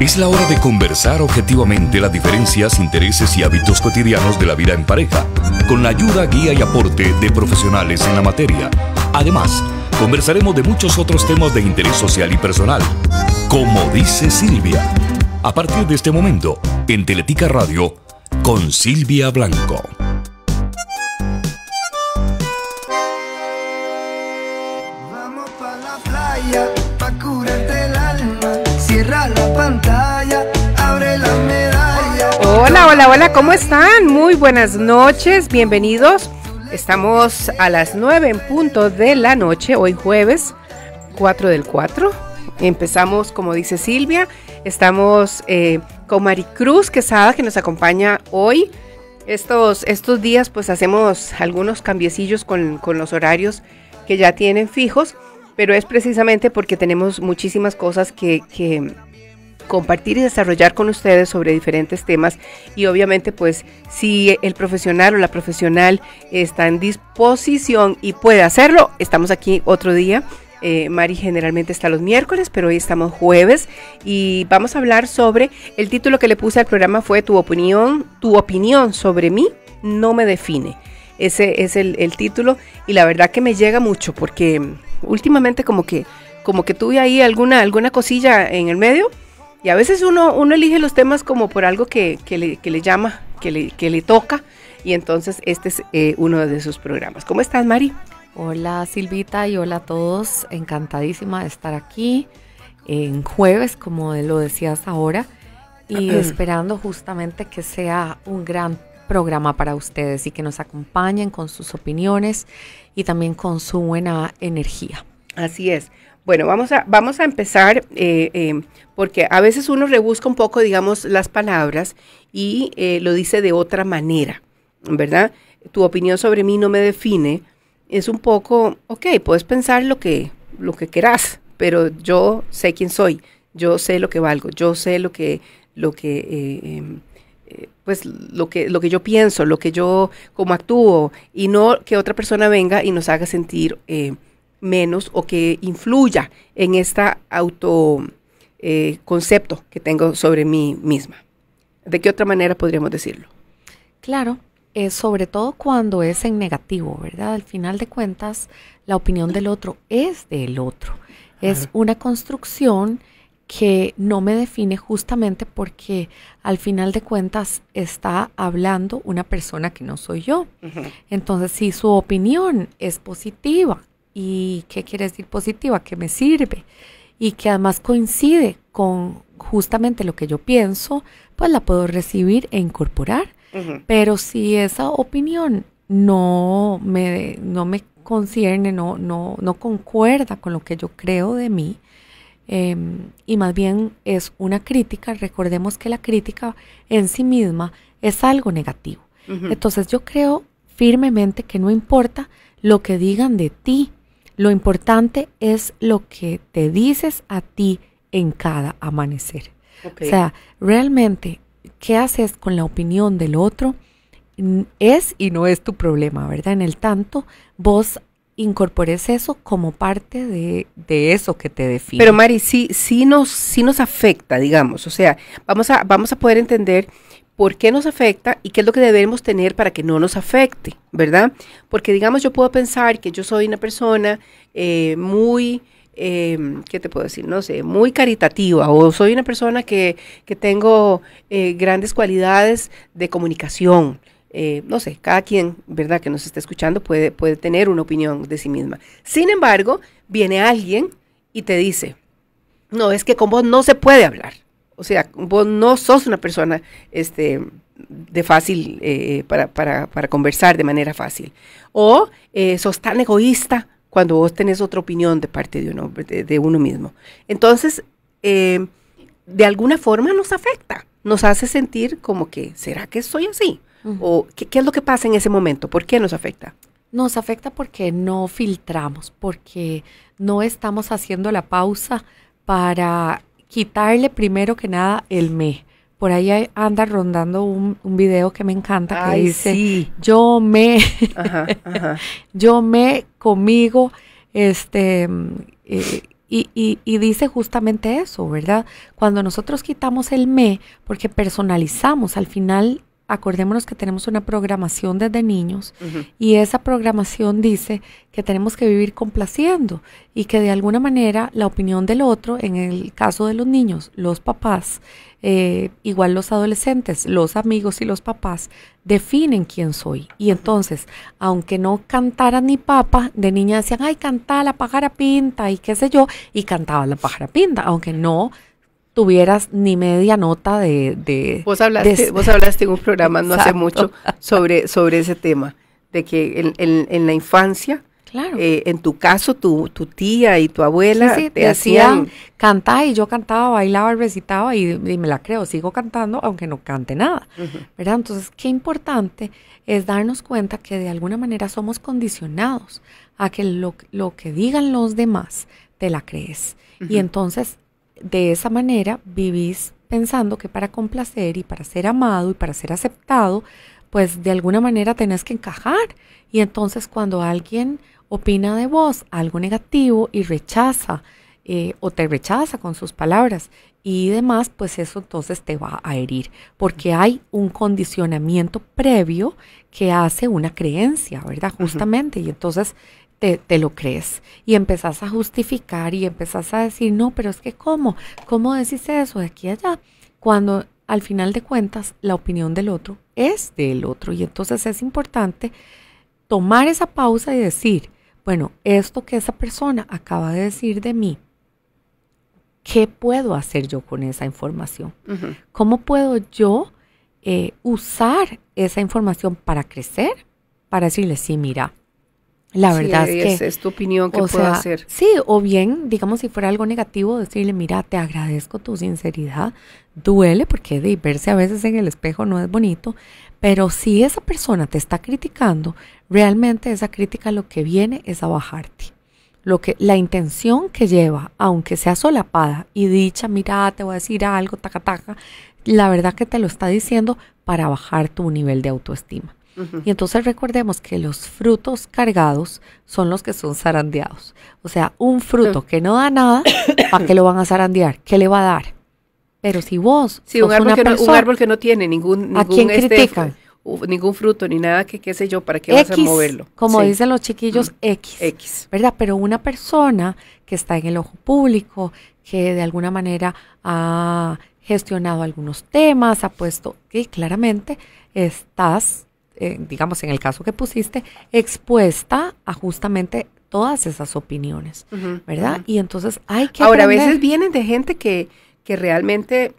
Es la hora de conversar objetivamente las diferencias, intereses y hábitos cotidianos de la vida en pareja, con la ayuda, guía y aporte de profesionales en la materia. Además, conversaremos de muchos otros temas de interés social y personal. Como dice Silvia. A partir de este momento, en Teletica Radio, con Silvia Blanco. Vamos la playa, el alma. Cierra la Hola, hola, hola, ¿cómo están? Muy buenas noches, bienvenidos. Estamos a las 9 en punto de la noche, hoy jueves 4 del 4. Empezamos, como dice Silvia, estamos eh, con Maricruz Quesada que nos acompaña hoy. Estos, estos días pues hacemos algunos cambiecillos con, con los horarios que ya tienen fijos, pero es precisamente porque tenemos muchísimas cosas que, que compartir y desarrollar con ustedes sobre diferentes temas y obviamente pues si el profesional o la profesional está en disposición y puede hacerlo, estamos aquí otro día. Eh, Mari generalmente está los miércoles, pero hoy estamos jueves y vamos a hablar sobre el título que le puse al programa fue Tu opinión, tu opinión sobre mí no me define. Ese es el, el título y la verdad que me llega mucho porque últimamente como que como que tuve ahí alguna alguna cosilla en el medio y a veces uno, uno elige los temas como por algo que, que, le, que le, llama, que le, que le, toca. Y entonces este es eh, uno de sus programas. ¿Cómo estás, Mari? Hola, Silvita, y hola a todos. Encantadísima de estar aquí en jueves, como lo decías ahora. Y esperando justamente que sea un gran programa para ustedes y que nos acompañen con sus opiniones y también con su buena energía. Así es. Bueno, vamos a, vamos a empezar eh, eh, porque a veces uno rebusca un poco, digamos, las palabras y eh, lo dice de otra manera, ¿verdad? Tu opinión sobre mí no me define. Es un poco, ok, puedes pensar lo que, lo que quieras, pero yo sé quién soy, yo sé lo que valgo, yo sé lo que, lo que pues lo que, lo que yo pienso, lo que yo, como actúo, y no que otra persona venga y nos haga sentir eh, menos o que influya en este auto eh, concepto que tengo sobre mí misma. ¿De qué otra manera podríamos decirlo? Claro, eh, sobre todo cuando es en negativo, ¿verdad? Al final de cuentas, la opinión del otro es del otro. Es una construcción que no me define justamente porque al final de cuentas está hablando una persona que no soy yo. Entonces, si su opinión es positiva, ¿y qué quiere decir positiva? Que me sirve y que además coincide con justamente lo que yo pienso, pues la puedo recibir e incorporar. Pero si esa opinión no me, no me concierne, no, no, no concuerda con lo que yo creo de mí, Em, y más bien es una crítica. Recordemos que la crítica en sí misma es algo negativo. Entonces yo creo firmemente que no importa lo que digan de ti, lo importante es lo que te dices a ti en cada amanecer. O sea, realmente, ¿qué haces con la opinión del otro? Es y no es tu problema, ¿verdad? En el tanto, vos incorpores eso como parte de, eso que te define. Pero Mari, sí, sí, nos, sí nos afecta, digamos. O sea, vamos a, vamos a poder entender por qué nos afecta y qué es lo que debemos tener para que no nos afecte, ¿verdad? Porque, digamos, yo puedo pensar que yo soy una persona eh, muy... Eh, ¿qué te puedo decir? No sé, muy caritativa o soy una persona que, que tengo eh, grandes cualidades de comunicación, eh, no sé, cada quien, ¿verdad?, que nos está escuchando puede, puede tener una opinión de sí misma. Sin embargo, viene alguien y te dice, no, es que con vos no se puede hablar. O sea, vos no sos una persona este, de fácil eh, para, para, para, conversar de manera fácil. O eh, sos tan egoísta cuando vos tenés otra opinión de parte de uno, de, de uno mismo. Entonces, de alguna forma nos afecta, nos hace sentir como que, ¿será que soy así? ¿O qué, qué, es lo que pasa en ese momento? ¿Por qué nos afecta? Nos afecta porque no filtramos, porque no estamos haciendo la pausa para quitarle primero que nada el me. Por ahí anda rondando un, un video que me encanta que Ay, dice, sí. yo me, Ajá, ajá. yo me conmigo, este, eh, Y, y, y, dice justamente eso, ¿verdad? Cuando nosotros quitamos el me, porque personalizamos, al final acordémonos que tenemos una programación desde niños y esa programación dice que tenemos que vivir complaciendo y que de alguna manera la opinión del otro, en el caso de los niños, los papás, eh, igual los adolescentes, los amigos y los papás, definen quién soy. Y entonces, aunque no cantara ni papa, de niña decían, ay, canta la pájara pinta y qué sé yo, y cantaba la pájara pinta, aunque no tuvieras ni media nota de... de vos, hablaste, vos hablaste en un programa no hace mucho sobre, sobre ese tema, de que en, en, la infancia, claro. Eh, en tu caso, tu, tu, tía y tu abuela te hacían... Cantar y yo cantaba, bailaba, recitaba y, y, me la creo, sigo cantando aunque no cante nada, ¿verdad? Entonces, qué importante es darnos cuenta que de alguna manera somos condicionados a que lo, lo que digan los demás te la crees. Y entonces de esa manera vivís pensando que para complacer y para ser amado y para ser aceptado, pues de alguna manera tenés que encajar. Y entonces cuando alguien opina de vos algo negativo y rechaza eh, o te rechaza con sus palabras y demás, pues eso entonces te va a herir, porque hay un condicionamiento previo que hace una creencia, ¿verdad? Justamente. Y entonces te, lo crees y empezás a justificar y empezás a decir, no, pero es que ¿cómo? ¿Cómo decís eso de aquí a allá? Cuando al final de cuentas la opinión del otro es del otro y entonces es importante tomar esa pausa y decir, bueno, esto que esa persona acaba de decir de mí, ¿qué puedo hacer yo con esa información? ¿Cómo puedo yo eh, usar esa información para crecer? Para decirle, sí, mira, la verdad es, que es tu opinión que puedo hacer. Sí, o bien, digamos, si fuera algo negativo, decirle, mira, te agradezco tu sinceridad. Duele porque de verse a veces en el espejo no es bonito, pero si esa persona te está criticando, realmente esa crítica lo que viene es a bajarte. Lo que la intención que lleva, aunque sea solapada y dicha, mira, te voy a decir algo, taca taca, la verdad que te lo está diciendo para bajar tu nivel de autoestima. Y entonces recordemos que los frutos cargados son los que son zarandeados. O sea, un fruto que no da nada, ¿para qué lo van a zarandear? ¿Qué le va a dar? Pero si vos sí, un, árbol que no, un árbol que no tiene ningún, ¿a quién este, ningún fruto ni nada que qué sé yo, ¿para qué vas a moverlo? Como dicen los chiquillos, X, X. ¿Verdad? Pero una persona que está en el ojo público, que de alguna manera ha gestionado algunos temas, ha puesto que claramente estás eh, digamos en el caso que pusiste, expuesta a justamente todas esas opiniones, ¿verdad? Y entonces hay que... Ahora, a veces vienen de gente que, que realmente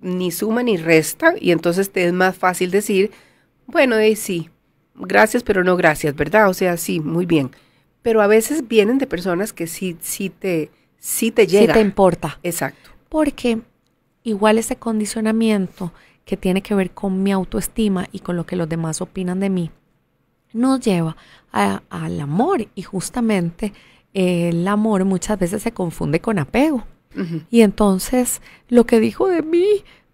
ni suma ni resta y entonces te es más fácil decir, bueno, eh, sí, gracias, pero no gracias, ¿verdad? O sea, sí, muy bien. Pero a veces vienen de personas que sí, sí te, sí te llega. Sí te importa. Exacto. Porque igual ese condicionamiento que tiene que ver con mi autoestima y con lo que los demás opinan de mí, nos lleva al amor y justamente el amor muchas veces se confunde con apego. Y entonces lo que dijo de mí,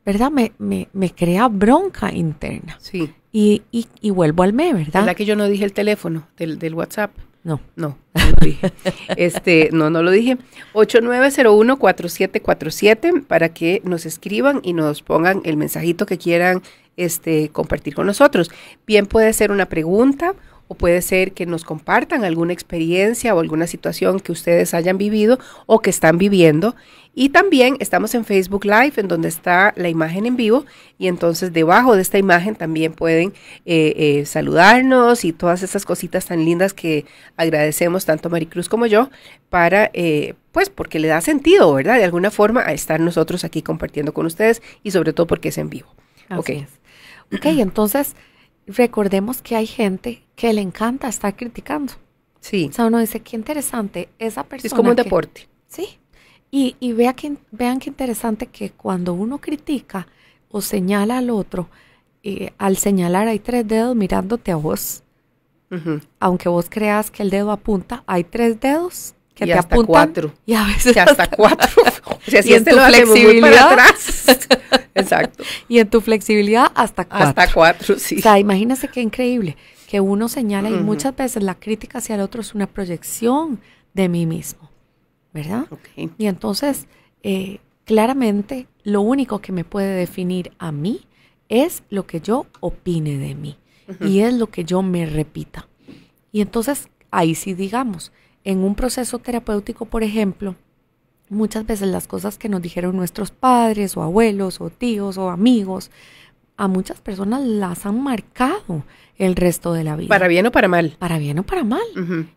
¿verdad? Me, me, me crea bronca interna. Sí. Y, y, y, vuelvo al me, ¿verdad? ¿Verdad que yo no dije el teléfono del, del WhatsApp? No. No, no lo dije. este, no, no lo dije. 8901-4747 para que nos escriban y nos pongan el mensajito que quieran este, compartir con nosotros. Bien puede ser una pregunta o puede ser que nos compartan alguna experiencia o alguna situación que ustedes hayan vivido o que están viviendo. Y también estamos en Facebook Live, en donde está la imagen en vivo, y entonces debajo de esta imagen también pueden eh, eh, saludarnos y todas esas cositas tan lindas que agradecemos tanto Maricruz como yo, para, eh, pues, porque le da sentido, ¿verdad? De alguna forma a estar nosotros aquí compartiendo con ustedes y sobre todo porque es en vivo. ok. Ok, entonces recordemos que hay gente que le encanta estar criticando. Sí. O sea, uno dice, qué interesante esa persona. Es como un deporte. Sí. Y, y vea que, vean qué interesante que cuando uno critica o señala al otro, eh, al señalar hay tres dedos mirándote a vos. Aunque vos creas que el dedo apunta, hay tres dedos que te hasta apuntan. cuatro. Y a veces hasta cuatro. o sea, si y en tu flexibilidad. atrás. Exacto. Y en tu flexibilidad hasta cuatro. Hasta cuatro, sí. O sea, imagínese qué increíble que uno señala y muchas veces la crítica hacia el otro es una proyección de mí mismo. ¿verdad? Y entonces, eh, claramente, lo único que me puede definir a mí es lo que yo opine de mí y es lo que yo me repita. Y entonces, ahí sí digamos, en un proceso terapéutico, por ejemplo, muchas veces las cosas que nos dijeron nuestros padres o abuelos o tíos o amigos, a muchas personas las han marcado el resto de la vida. ¿Para bien o para mal? Para bien o para mal.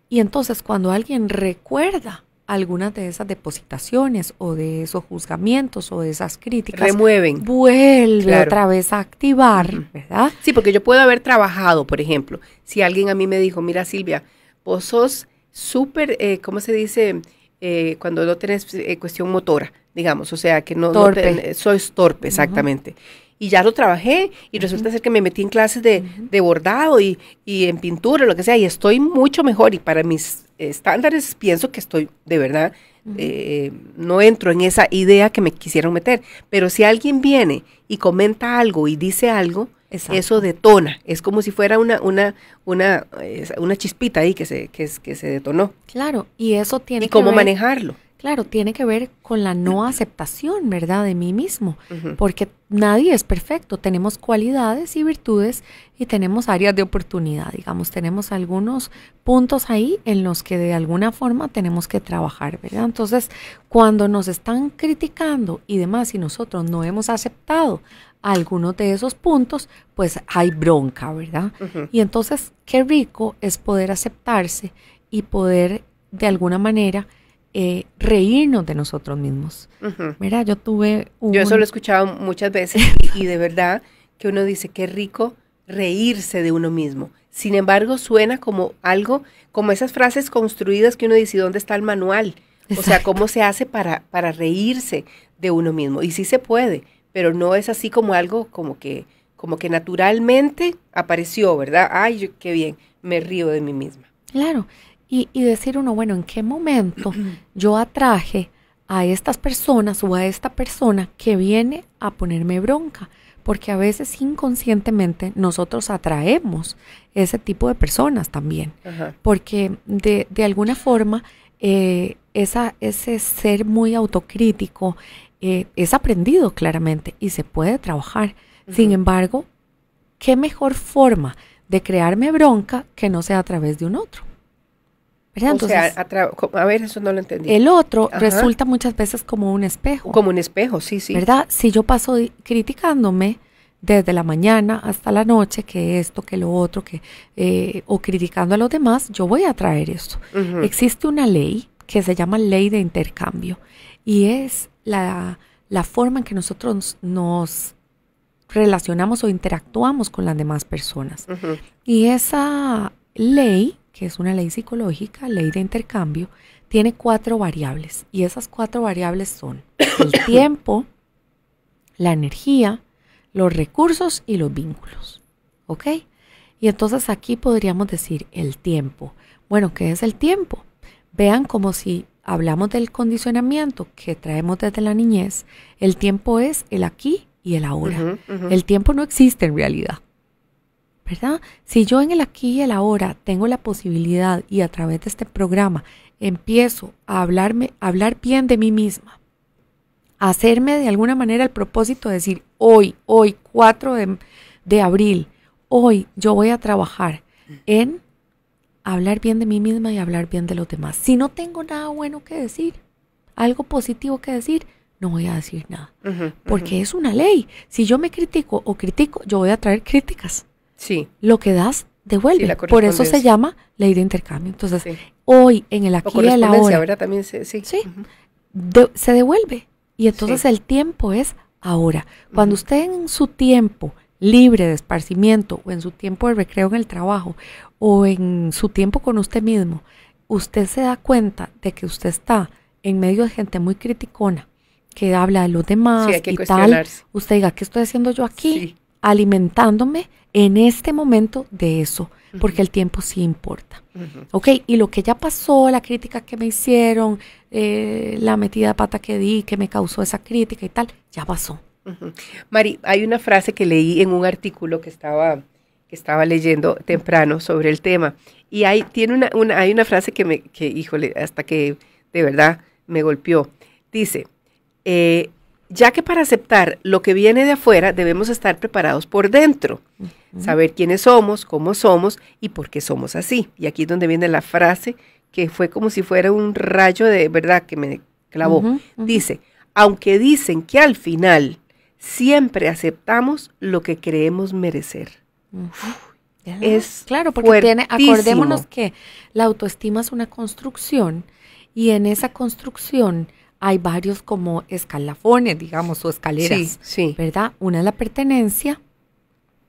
Y entonces cuando alguien recuerda algunas de esas depositaciones o de esos juzgamientos o de esas críticas, Remueven. vuelve Claro. otra vez a activar. ¿verdad? Sí, porque yo puedo haber trabajado, por ejemplo, si alguien a mí me dijo, mira Silvia, vos sos súper, eh, ¿cómo se dice? Eh, cuando no tenés eh, cuestión motora, digamos, o sea, que no, no Torpe. te- sois torpe, exactamente. Y ya lo trabajé y resulta ser que me metí en clases de, de bordado y, y en pintura, lo que sea, y estoy mucho mejor y para mis estándares pienso que estoy de verdad, eh, no entro en esa idea que me quisieron meter. Pero si alguien viene y comenta algo y dice algo, Exacto. eso detona. Es como si fuera una, una, una, una chispita ahí que se, que, es- que se detonó. Claro, y eso tiene Y que cómo ver, manejarlo. claro, tiene que ver con la no aceptación, ¿verdad? De mí mismo, porque nadie es perfecto, tenemos cualidades y virtudes y tenemos áreas de oportunidad, digamos, tenemos algunos puntos ahí en los que de alguna forma tenemos que trabajar, ¿verdad? Entonces, cuando nos están criticando y demás y nosotros no hemos aceptado algunos de esos puntos, pues hay bronca, ¿verdad? Y entonces, qué rico es poder aceptarse y poder de alguna manera eh, reírnos de nosotros mismos. Mira, yo tuve un... Yo eso lo he escuchado muchas veces y, y de verdad que uno dice qué rico reírse de uno mismo. Sin embargo, suena como algo, como esas frases construidas que uno dice, ¿y ¿dónde está el manual? O sea. ¿cómo se hace para, para reírse de uno mismo? Y sí se puede, pero no es así como algo como que, como que naturalmente apareció, ¿verdad? Ay, yo- qué bien, me río de mí misma. Claro. Y, y decir uno, bueno, ¿en qué momento yo atraje a estas personas o a esta persona que viene a ponerme bronca? Porque a veces inconscientemente nosotros atraemos ese tipo de personas también. Ajá. porque de, de alguna forma eh, esa, ese ser muy autocrítico eh, es aprendido claramente y se puede trabajar. Sin embargo, ¿qué mejor forma de crearme bronca que no sea a través de un otro? ¿Verdad? O sea, a, a ver, eso no lo entendí. el otro Ajá. resulta muchas veces como un espejo. como un espejo, sí, sí. ¿verdad? Si yo paso criticándome desde la mañana hasta la noche, que esto, que lo otro, que eh, o criticando a los demás, yo voy a traer esto. Existe una ley que se llama ley de intercambio y es la, la forma en que nosotros nos relacionamos o interactuamos con las demás personas. Y esa ley, que es una ley psicológica, ley de intercambio, tiene cuatro variables. Y esas cuatro variables son el tiempo, la energía, los recursos y los vínculos. ¿Ok? Y entonces aquí podríamos decir el tiempo. Bueno, ¿qué es el tiempo? Vean como si hablamos del condicionamiento que traemos desde la niñez, el tiempo es el aquí y el ahora. El tiempo no existe en realidad. ¿Verdad? Si yo en el aquí y el ahora tengo la posibilidad y a través de este programa empiezo a hablarme, a hablar bien de mí misma, a hacerme de alguna manera el propósito de decir, hoy, hoy, 4 de, de abril, hoy yo voy a trabajar en hablar bien de mí misma y hablar bien de los demás. Si no tengo nada bueno que decir, algo positivo que decir, no voy a decir nada. Porque es una ley. Si yo me critico o critico, yo voy a traer críticas. Sí, Lo que das, devuelve. Sí, Por eso se llama ley de intercambio. Entonces, sí. hoy, en el aquí y el ahora, ¿verdad? También se- sí. Sí. Ujú. de- se devuelve. Y entonces el tiempo es ahora. Cuando usted en su tiempo libre de esparcimiento o en su tiempo de recreo en el trabajo o en su tiempo con usted mismo, usted se da cuenta de que usted está en medio de gente muy criticona que habla de los demás Sí, hay que y tal, usted diga, ¿qué estoy haciendo yo aquí? Sí. Alimentándome en este momento de eso, porque el tiempo sí importa. ¿Ok? Y lo que ya pasó, la crítica que me hicieron, eh, la metida de pata que di, que me causó esa crítica y tal, ya pasó. Mari, hay una frase que leí en un artículo que estaba, que estaba leyendo temprano sobre el tema. Y hay, tiene una, una- hay una frase que me, que, híjole, hasta que de verdad me golpeó. Dice, eh, ya que para aceptar lo que viene de afuera debemos estar preparados por dentro, saber quiénes somos, cómo somos y por qué somos así. Y aquí es donde viene la frase que fue como si fuera un rayo de verdad que me clavó. Dice, aunque dicen que al final siempre aceptamos lo que creemos merecer. Es claro, porque tiene, acordémonos que la autoestima es una construcción y en esa construcción hay varios como escalafones, digamos, o escaleras, Sí, sí. ¿verdad? Una es la pertenencia,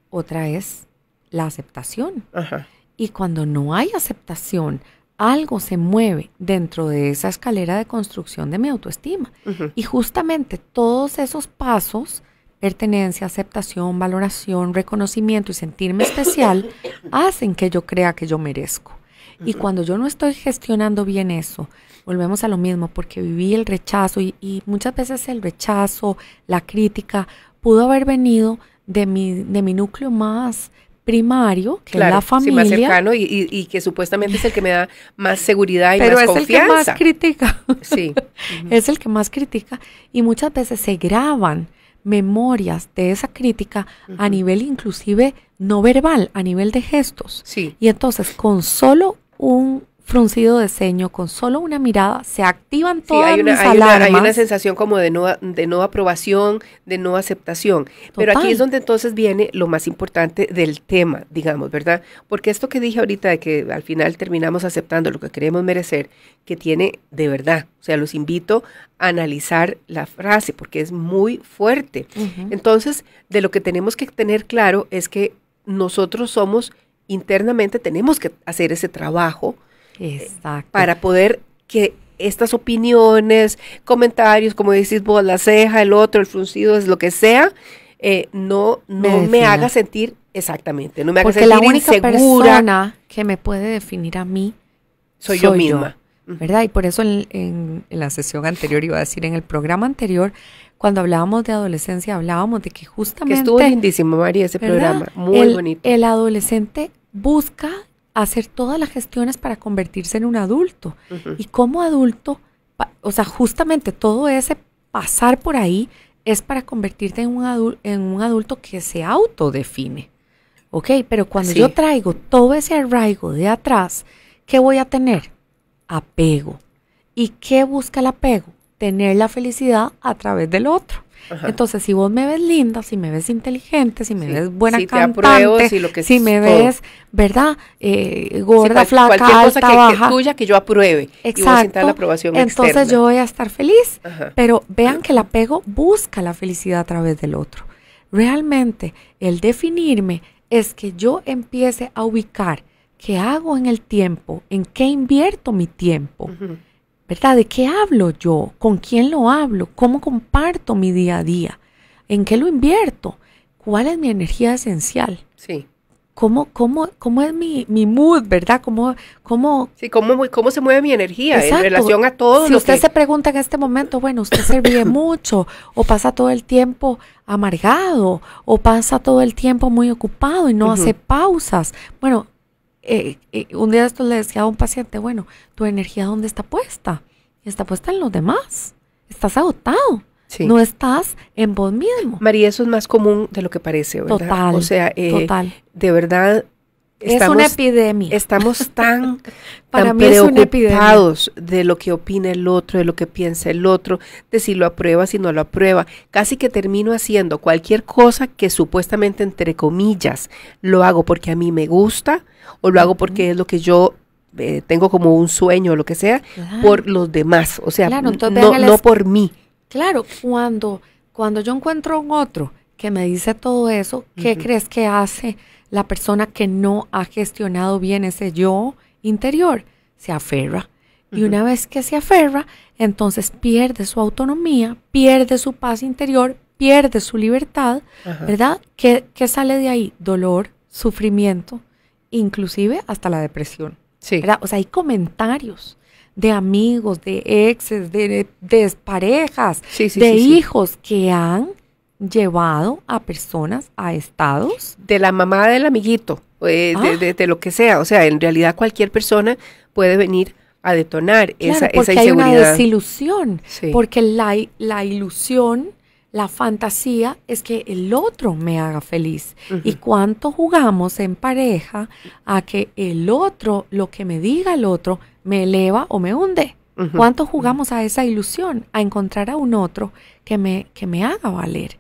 otra es la aceptación. Ajá. Y cuando no hay aceptación, algo se mueve dentro de esa escalera de construcción de mi autoestima. Y justamente todos esos pasos, pertenencia, aceptación, valoración, reconocimiento y sentirme especial, hacen que yo crea que yo merezco. Y cuando yo no estoy gestionando bien eso, volvemos a lo mismo, porque viví el rechazo y, y muchas veces el rechazo, la crítica, pudo haber venido de mi, de mi núcleo más primario, que Claro, es la sí, familia. más cercano y, y- y que supuestamente es el que me da más seguridad y pero más es el que más confianza. critica. Sí, es el que más critica y muchas veces se graban memorias de esa crítica a nivel inclusive no verbal, a nivel de gestos. sí. Y entonces con solo un fruncido de ceño, con solo una mirada, se activan Sí, todas hay una, mis hay, una, hay una alarmas. sensación como de no, de no aprobación, de no aceptación. Pero aquí es donde entonces viene lo más importante del tema, digamos, ¿verdad? Porque esto que dije ahorita de que al final terminamos aceptando lo que queremos merecer, que tiene de verdad. O sea, los invito a analizar la frase porque es muy fuerte. Entonces, de lo que tenemos que tener claro es que nosotros somos internamente, tenemos que hacer ese trabajo Exacto. para poder que estas opiniones, comentarios, como decís vos, la ceja, el otro, el fruncido, es lo que sea, eh, no, Me no me, haga sentir exactamente, no me haga Porque sentir la única insegura, persona que me puede definir a mí soy yo soy yo. misma. ¿verdad? Y por eso en, en- en la sesión anterior, iba a decir, en el programa anterior, cuando hablábamos de adolescencia, hablábamos de que Que justamente... estuvo lindísimo, María, ese ¿verdad? programa, muy el, bonito. El adolescente busca hacer todas las gestiones para convertirse en un adulto. Y como adulto, o sea, justamente todo ese pasar por ahí es para convertirte en un, adul- en un adulto que se autodefine. ¿Ok? Pero cuando Sí. yo traigo todo ese arraigo de atrás, ¿qué voy a tener? Apego. ¿Y qué busca el apego? Tener la felicidad a través del otro. Ajá. Entonces, si vos me ves linda, si me ves inteligente, si me Sí, ves buena si te apruebo, cantante, si lo que si me todo. ves, ¿verdad? Eh, gorda, flaca, cualquier cosa alta, que, que baja. tuya que yo apruebe y sentir la aprobación Entonces externa. yo voy a estar feliz. Ajá. Pero vean que el apego busca la felicidad a través del otro. Realmente el definirme es que yo empiece a ubicar qué hago en el tiempo, en qué invierto mi tiempo. ¿Verdad? ¿De qué hablo yo? ¿Con quién lo hablo? ¿Cómo comparto mi día a día? ¿En qué lo invierto? ¿Cuál es mi energía esencial? Sí, ¿Cómo, cómo, cómo es mi, mi mood, verdad? ¿Cómo, cómo, sí, cómo, cómo se mueve mi energía Exacto. en relación a todo Si lo usted que... se pregunta en este momento, bueno, usted se ríe mucho o pasa todo el tiempo amargado o pasa todo el tiempo muy ocupado y no hace pausas. Bueno, eh, eh, un día de estos le decía a un paciente, bueno, tu energía ¿dónde está puesta? Está puesta en los demás. Estás agotado. Sí. No estás en vos mismo. María, eso es más común de lo que parece, ¿verdad? Total, O sea, eh, Total. de verdad es una epidemia. estamos tan, Para tan mí es una epidemia. preocupados de lo que opina el otro, de lo que piensa el otro, de si lo aprueba, si no lo aprueba. Casi que termino haciendo cualquier cosa que supuestamente, entre comillas, lo hago porque a mí me gusta o lo hago porque es lo que yo eh, tengo como un sueño o lo que sea, Claro. por los demás. O sea, Claro, no, no por mí. Claro, cuando, cuando yo encuentro un otro que me dice todo eso, ¿qué crees que hace la persona que no ha gestionado bien ese yo interior? Se aferra. Y una vez que se aferra, entonces pierde su autonomía, pierde su paz interior, pierde su libertad, Ajá. ¿verdad? ¿Qué, qué sale de ahí? Dolor, sufrimiento, inclusive hasta la depresión. Sí. ¿verdad? O sea, hay comentarios de amigos, de exes, de, de parejas, Sí, sí, de hijos que han llevado a personas a estados. de la mamá del amiguito, eh, de, Ah. de- de lo que sea. O sea, en realidad cualquier persona puede venir a detonar Claro, esa, porque esa hay una inseguridad. desilusión. Sí. Porque la, la ilusión, la fantasía es que el otro me haga feliz. Y cuánto jugamos en pareja a que el otro, lo que me diga el otro, me eleva o me hunde. ¿Cuánto jugamos a esa ilusión? A encontrar a un otro que me, que me haga valer.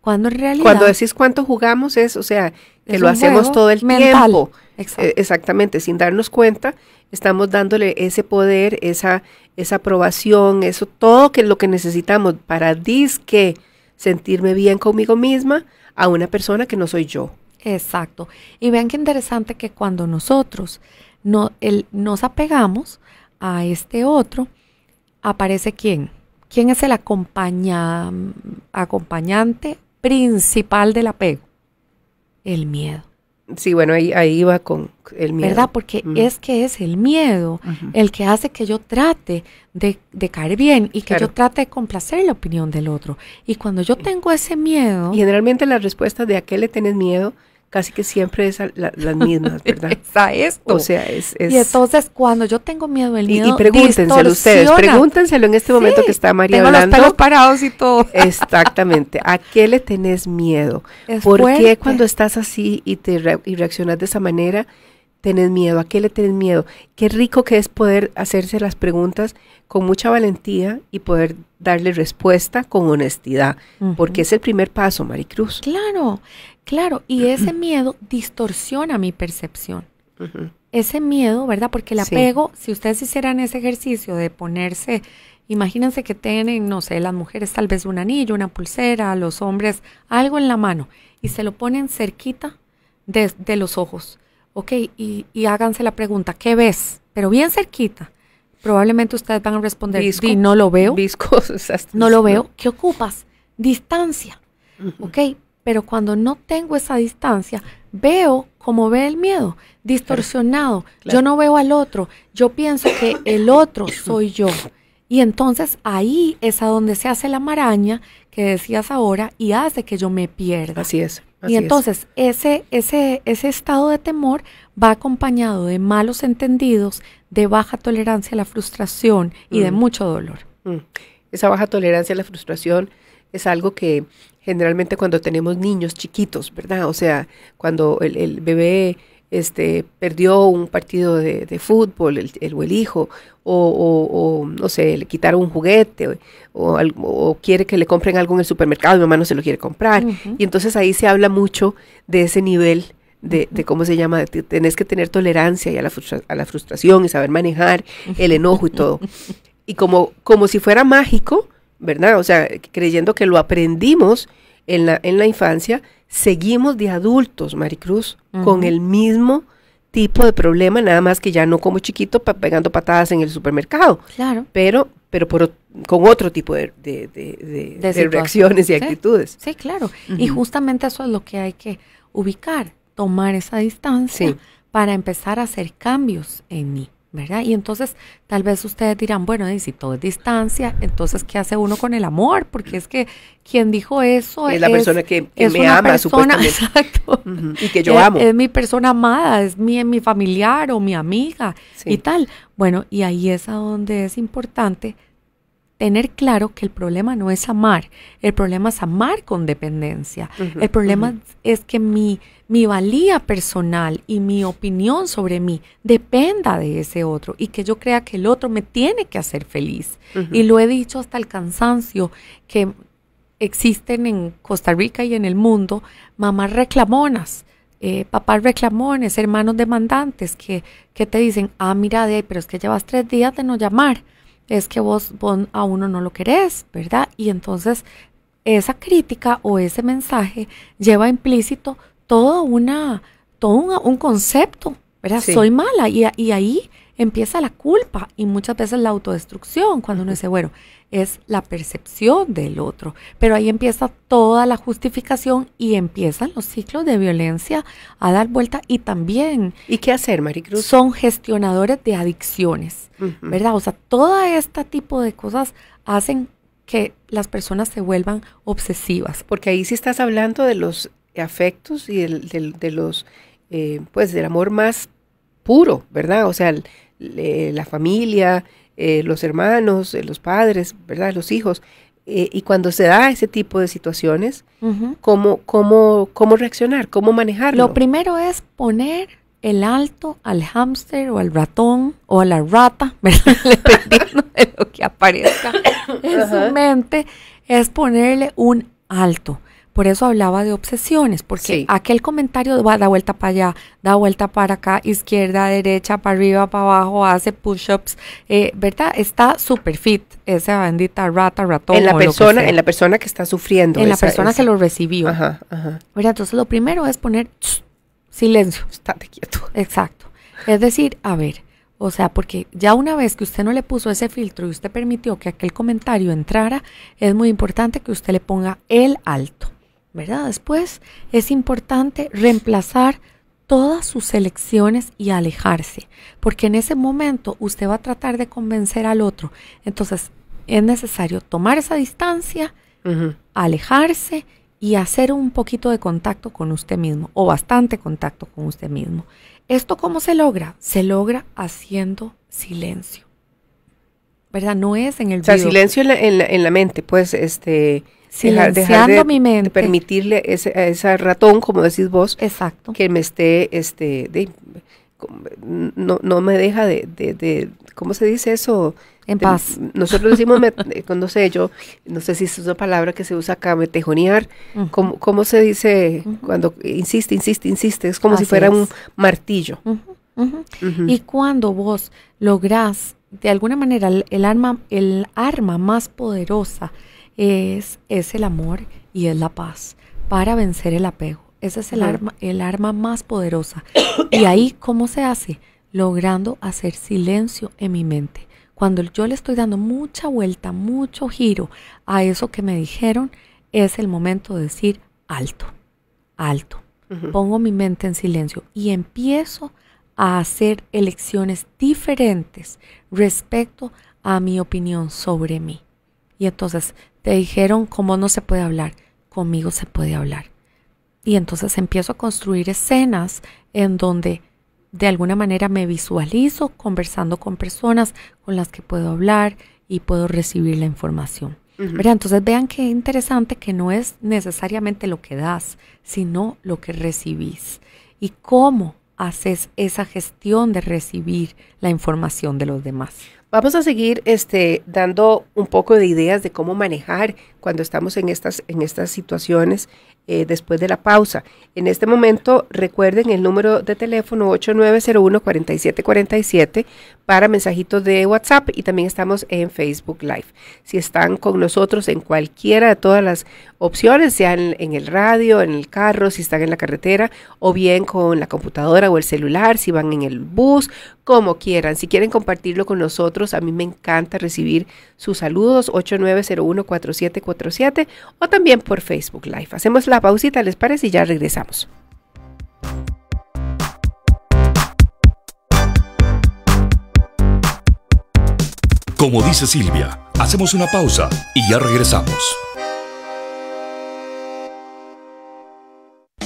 Cuando en realidad Cuando decís cuánto jugamos es, o sea, que lo hacemos todo el mental. tiempo. Eh, exactamente, sin darnos cuenta, estamos dándole ese poder, esa, esa aprobación, eso, todo que lo que necesitamos para disque sentirme bien conmigo misma a una persona que no soy yo. Exacto. Y vean qué interesante que cuando nosotros no, el- nos apegamos a este otro, aparece quién. ¿Quién es el acompaña- acompañante principal del apego? El miedo. Sí, bueno, ahí, ahí iba con el miedo. ¿Verdad? Porque es que es el miedo el que hace que yo trate de, de caer bien y que Claro. yo trate de complacer la opinión del otro. Y cuando yo tengo ese miedo, Y generalmente las respuestas de a qué le tenés miedo casi que siempre es la- las mismas, ¿verdad? es a esto. O sea, es... es Y entonces cuando yo tengo miedo, el y, miedo y pregúntenselo ustedes, pregúntenselo en este momento Sí, que está María Tengo los hablando. pelos parados y todo. Exactamente. ¿A qué le tenés miedo? Es ¿Por qué cuando estás así y te re- y reaccionas de esa manera tenés miedo? ¿A qué le tenés miedo? Qué rico que es poder hacerse las preguntas con mucha valentía y poder darle respuesta con honestidad, porque es el primer paso, Maricruz. Claro, claro. Y ese miedo distorsiona mi percepción. Ese miedo, ¿verdad? Porque el Sí. apego, si ustedes hicieran ese ejercicio de ponerse, imagínense que tienen, no sé, las mujeres tal vez un anillo, una pulsera, los hombres algo en la mano y se lo ponen cerquita de, de los ojos. Ok, y, y háganse la pregunta, ¿qué ves? Pero bien cerquita. Probablemente ustedes van a responder, Visco. "Di, no lo veo. Viscos, esas- No lo veo. ¿Qué ocupas? Distancia. ¿Ok? Pero cuando no tengo esa distancia, veo como ve el miedo, distorsionado. Claro. Yo no veo al otro. Yo pienso que el otro soy yo. Y entonces ahí es a donde se hace la maraña que decías ahora y hace que yo me pierda. Así es. así Y es. entonces ese, ese, ese estado de temor va acompañado de malos entendidos, de baja tolerancia a la frustración y de Mm. mucho dolor. Mm. Esa baja tolerancia a la frustración es algo que generalmente cuando tenemos niños chiquitos, ¿verdad? O sea, cuando el, el bebé este, perdió un partido de, de fútbol, el, el- o el hijo, o, o- o, no sé, le quitaron un juguete, o, o quiere que le compren algo en el supermercado, mi mamá no se lo quiere comprar. Y entonces ahí se habla mucho de ese nivel de, de cómo se llama, de tenés que tener tolerancia y a la, frustra- a la frustración y saber manejar el enojo y todo. Y como, como si fuera mágico, ¿verdad? O sea, creyendo que lo aprendimos en la, en la infancia, seguimos de adultos, Maricruz, con Ujú. el mismo tipo de problema, nada más que ya no como chiquito pa- pegando patadas en el supermercado, Claro. pero, pero por, con otro tipo de, de- de- de- reacciones y sí. actitudes. Sí, claro. Y justamente eso es lo que hay que ubicar, tomar esa distancia Sí. para empezar a hacer cambios en mí, ¿verdad? Y entonces tal vez ustedes dirán, bueno, y si todo es distancia, entonces ¿qué hace uno con el amor? Porque es que quien dijo eso Es la persona que, que es me una ama, persona, supuestamente. exacto. Y que yo es, amo. Es mi persona amada, es mi, mi familiar o mi amiga Sí. y tal. Bueno, y ahí es a donde es importante tener claro que el problema no es amar, el problema es amar con dependencia. El problema es que mi, mi valía personal y mi opinión sobre mí dependa de ese otro y que yo crea que el otro me tiene que hacer feliz. Y lo he dicho hasta el cansancio que existen en Costa Rica y en el mundo mamás reclamonas, eh, papás reclamones, hermanos demandantes que, que te dicen, ah, mira, de, ahí, pero es que llevas tres días de no llamar, es que vos, vos a uno no lo querés, ¿verdad? Y entonces esa crítica o ese mensaje lleva implícito todo, una, todo un, un concepto, ¿verdad? Sí. Soy mala y, y ahí empieza la culpa y muchas veces la autodestrucción cuando uno dice, bueno, es la percepción del otro, pero ahí empieza toda la justificación y empiezan los ciclos de violencia a dar vuelta y también ¿Y qué hacer, Maricruz? son gestionadores de adicciones. ¿verdad? O sea, todo este tipo de cosas hacen que las personas se vuelvan obsesivas. Porque ahí sí estás hablando de los afectos y del, del- de los, eh, pues, del amor más puro, ¿verdad? O sea, el- la familia, eh, los hermanos, eh, los padres, ¿verdad? Los hijos. Eh, y cuando se da ese tipo de situaciones, ¿cómo, cómo, cómo reaccionar? ¿Cómo manejarlo? Lo primero es poner el alto al hámster o al ratón o a la rata, dependiendo de lo que aparezca en su mente, es ponerle un alto. Por eso hablaba de obsesiones, porque aquel comentario va, da vuelta para allá, da vuelta para acá, izquierda, derecha, para arriba, para abajo, hace push-ups, eh, ¿verdad? Está super fit esa bendita rata, ratón. En la persona, en la persona que está sufriendo. En la persona que lo recibió. Ajá, ajá. Entonces lo primero es poner silencio. Estate quieto. Exacto. Es decir, a ver, o sea, porque ya una vez que usted no le puso ese filtro y usted permitió que aquel comentario entrara, es muy importante que usted le ponga el alto. ¿Verdad? Después es importante reemplazar todas sus elecciones y alejarse, porque en ese momento usted va a tratar de convencer al otro. Entonces es necesario tomar esa distancia, alejarse y hacer un poquito de contacto con usted mismo o bastante contacto con usted mismo. ¿Esto cómo se logra? Se logra haciendo silencio. ¿Verdad? No es en el... O sea, silencio en la, en la mente, pues, este silenciando mi mente. permitirle ese, a ese ratón, como decís vos, Exacto. que me esté, este, de, no, no me deja de, de, ¿cómo se dice eso? En paz. Nosotros decimos, eh, no sé, yo, no sé si es una palabra que se usa acá, metejonear, ¿cómo, se dice cuando insiste, insiste, insiste? Es como si fuera un martillo. Y cuando vos lográs, de alguna manera, el, arma, el arma más poderosa es, es el amor y es la paz para vencer el apego. Ese es el, arma, el arma más poderosa. Y ahí, ¿cómo se hace? Logrando hacer silencio en mi mente. Cuando yo le estoy dando mucha vuelta, mucho giro a eso que me dijeron, es el momento de decir alto, alto. Pongo mi mente en silencio y empiezo a hacer elecciones diferentes respecto a mi opinión sobre mí. Y entonces te dijeron cómo no se puede hablar, conmigo se puede hablar. Y entonces empiezo a construir escenas en donde de alguna manera me visualizo conversando con personas con las que puedo hablar y puedo recibir la información. Entonces vean qué interesante que no es necesariamente lo que das, sino lo que recibís. Y cómo haces esa gestión de recibir la información de los demás. Vamos a seguir este, dando un poco de ideas de cómo manejar cuando estamos en estas, en estas situaciones eh, después de la pausa. En este momento, recuerden el número de teléfono 8901-4747 para mensajitos de WhatsApp y también estamos en Facebook Live. Si están con nosotros en cualquiera de todas las opciones, sean en el radio, en el carro, si están en la carretera o bien con la computadora o el celular, si van en el bus, como quieran. Si quieren compartirlo con nosotros, a mí me encanta recibir sus saludos 8901-4747 o también por Facebook Live. Hacemos la pausita, ¿les parece? Y ya regresamos. Como dice Silvia, hacemos una pausa y ya regresamos.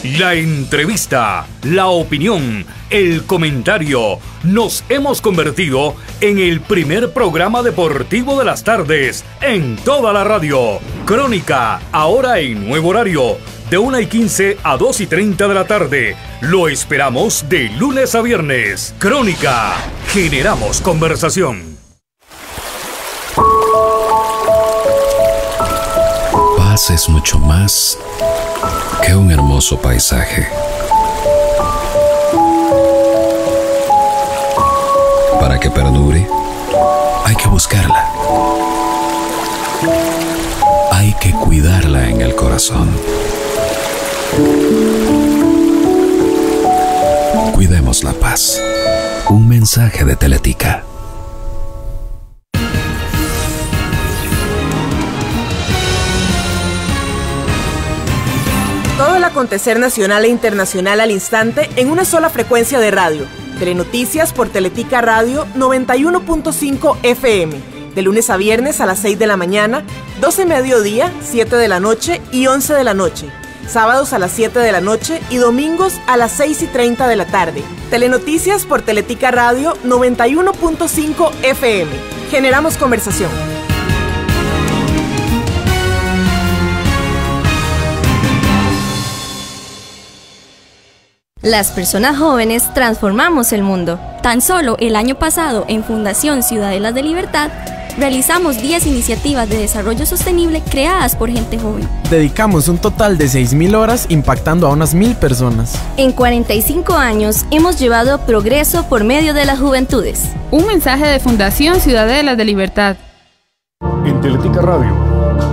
La entrevista, la opinión, el comentario. Nos hemos convertido en el primer programa deportivo de las tardes en toda la radio. Crónica, ahora en nuevo horario de 1 y 15 a 2 y 30 de la tarde. Lo esperamos de lunes a viernes. Crónica. Generamos conversación. Paz es mucho más que un hermoso paisaje. Para que perdure, hay que buscarla. Hay que cuidarla en el corazón. Cuidemos la paz. Un mensaje de Teletica. Acontecer nacional e internacional al instante en una sola frecuencia de radio. Telenoticias por Teletica Radio 91.5 FM. De lunes a viernes a las 6 de la mañana, 12 mediodía, 7 de la noche y 11 de la noche sábados a las 7 de la noche y domingos a las 6 y 30 de la tarde. Telenoticias por Teletica Radio 91.5 FM. Generamos conversación. Las personas jóvenes transformamos el mundo. Tan solo el año pasado en Fundación Ciudadelas de Libertad realizamos 10 iniciativas de desarrollo sostenible creadas por gente joven. Dedicamos un total de 6.000 horas impactando a unas 1.000 personas. En 45 años hemos llevado progreso por medio de las juventudes. Un mensaje de Fundación Ciudadelas de Libertad. En Teletica Radio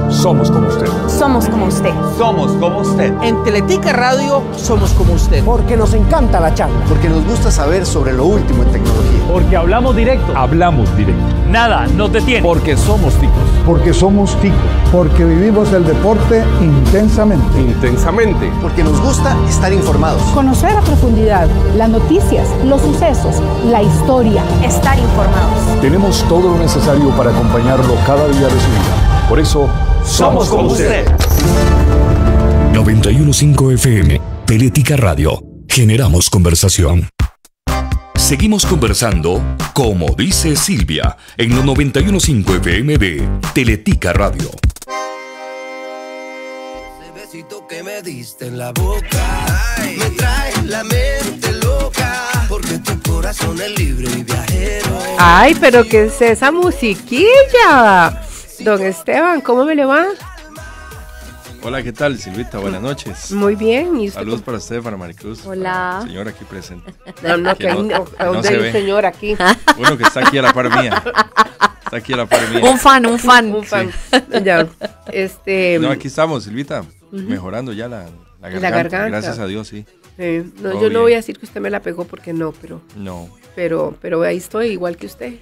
somos como usted. Somos como usted. Somos como usted. En Teletica Radio somos como usted. Porque nos encanta la charla. Porque nos gusta saber sobre lo último en tecnología. Porque hablamos directo. Hablamos directo. Nada nos detiene. Porque somos ticos. Porque somos ticos. Porque vivimos el deporte intensamente. Intensamente. Porque nos gusta estar informados. Conocer a profundidad las noticias, los sucesos, la historia. Estar informados. Tenemos todo lo necesario para acompañarlo cada día de su vida. Por eso, somos como usted. 915 FM, Teletica Radio. Generamos conversación. Seguimos conversando, como dice Silvia, en los 915 FM de Teletica Radio. Ese besito que me diste en la boca me trae la mente loca porque tu corazón es libre y viajero. Ay, pero ¿qué es esa musiquilla? Don Esteban, ¿cómo me le va? Hola, ¿qué tal, Silvita? Buenas noches. Muy bien. ¿y Saludos para usted, para Maricruz. Hola. Señor aquí presente. No, no, que, no, ¿dónde hay un señor aquí? Uno que está aquí a la par mía. Está aquí a la par mía. Un fan, un fan. Un fan. Ya. Este, no, aquí estamos, Silvita. Mejorando ya la, la, garganta, la, garganta, Gracias a Dios, sí. Eh, no, yo bien. no voy a decir que usted me la pegó porque no, pero. No. Pero, pero ahí estoy, igual que usted.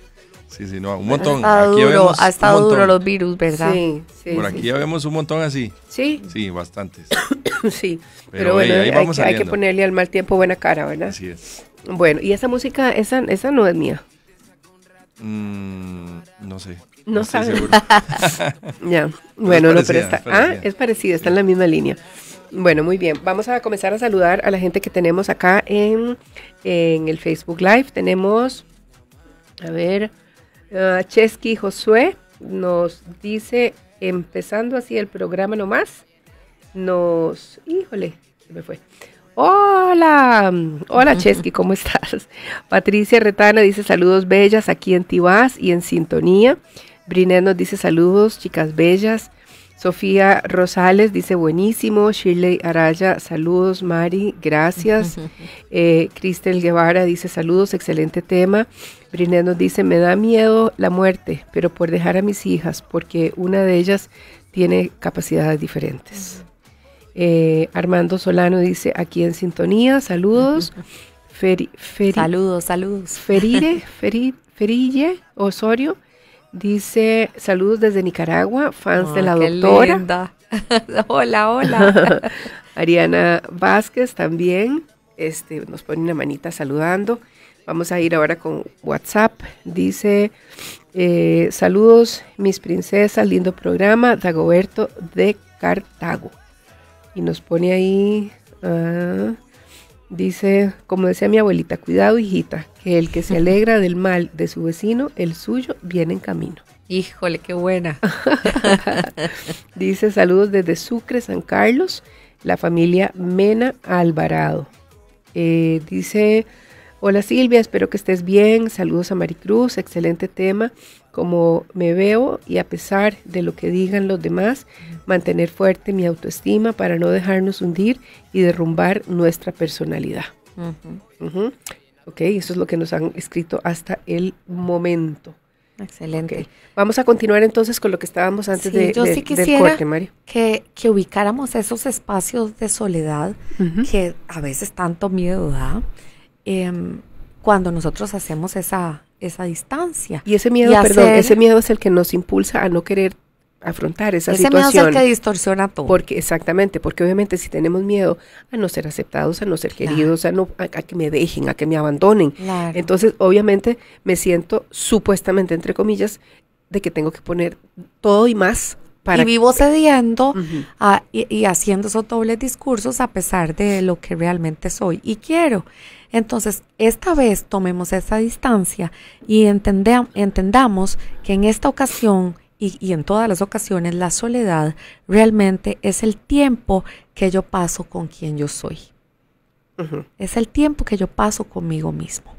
Sí, sí, no, un montón. Ha estado, aquí duro, ha estado duro los virus, ¿verdad? Sí, sí. Por aquí sí. ya vemos un montón así. Sí. Sí, bastantes. sí, pero, pero bueno, ahí hay, que, hay, que ponerle al mal tiempo buena cara, ¿verdad? Así es. Bueno, y esa música, esa, esa no es mía. Mm, no sé. No, no sabe. ya. Bueno, no, pero está. Ah, es parecida, está en la misma línea. Bueno, muy bien. Vamos a comenzar a saludar a la gente que tenemos acá en, en el Facebook Live. Tenemos, a ver, uh, Chesky Josué nos dice, empezando así el programa nomás, nos, híjole, se me fue. Hola, hola Chesky, ¿cómo estás? Patricia Retana dice saludos bellas aquí en Tibás y en sintonía. Brinet nos dice saludos, chicas bellas. Sofía Rosales dice buenísimo. Shirley Araya, saludos. Mari, gracias. Eh, Cristel Guevara dice saludos, excelente tema. Brinet nos dice me da miedo la muerte, pero por dejar a mis hijas, porque una de ellas tiene capacidades diferentes. Eh, Armando Solano dice aquí en sintonía, saludos. Feri, Feri, saludos, saludos. Ferire, Feri, Ferille Osorio Dice, saludos desde Nicaragua, fans oh, de la doctora. Linda. hola, hola. Ariana Vázquez también, este, nos pone una manita saludando. Vamos a ir ahora con WhatsApp. Dice, eh, saludos mis princesas, lindo programa, Dagoberto de Cartago. Y nos pone ahí, uh, dice, como decía mi abuelita, cuidado hijita, que el que se alegra del mal de su vecino, el suyo viene en camino. Híjole, qué buena. Dice saludos desde Sucre, San Carlos, la familia Mena Alvarado. Eh, dice, hola Silvia, espero que estés bien. Saludos a Maricruz, excelente tema. Como me veo y a pesar de lo que digan los demás, mantener fuerte mi autoestima para no dejarnos hundir y derrumbar nuestra personalidad. Uh -huh. Uh -huh. Ok, eso es lo que nos han escrito hasta el momento. Excelente. Okay. Vamos a continuar entonces con lo que estábamos antes sí, de, yo de, sí del corte, Mario. Que, que ubicáramos esos espacios de soledad uh -huh. que a veces tanto miedo da eh, cuando nosotros hacemos esa, esa distancia. Y ese miedo, y perdón, hacer, ese miedo es el que nos impulsa a no querer afrontar esa ese situación. Ese miedo es el que distorsiona todo. Porque, exactamente, porque obviamente si tenemos miedo a no ser aceptados, a no ser queridos, claro. a, no, a, a, que me dejen, a que me abandonen. Claro. Entonces, obviamente, me siento supuestamente, entre comillas, de que tengo que poner todo y más y vivo cediendo y, haciendo esos dobles discursos a pesar de lo que realmente soy y quiero. Entonces, esta vez tomemos esa distancia y entendamos que en esta ocasión y, en todas las ocasiones la soledad realmente es el tiempo que yo paso con quien yo soy. Es el tiempo que yo paso conmigo mismo.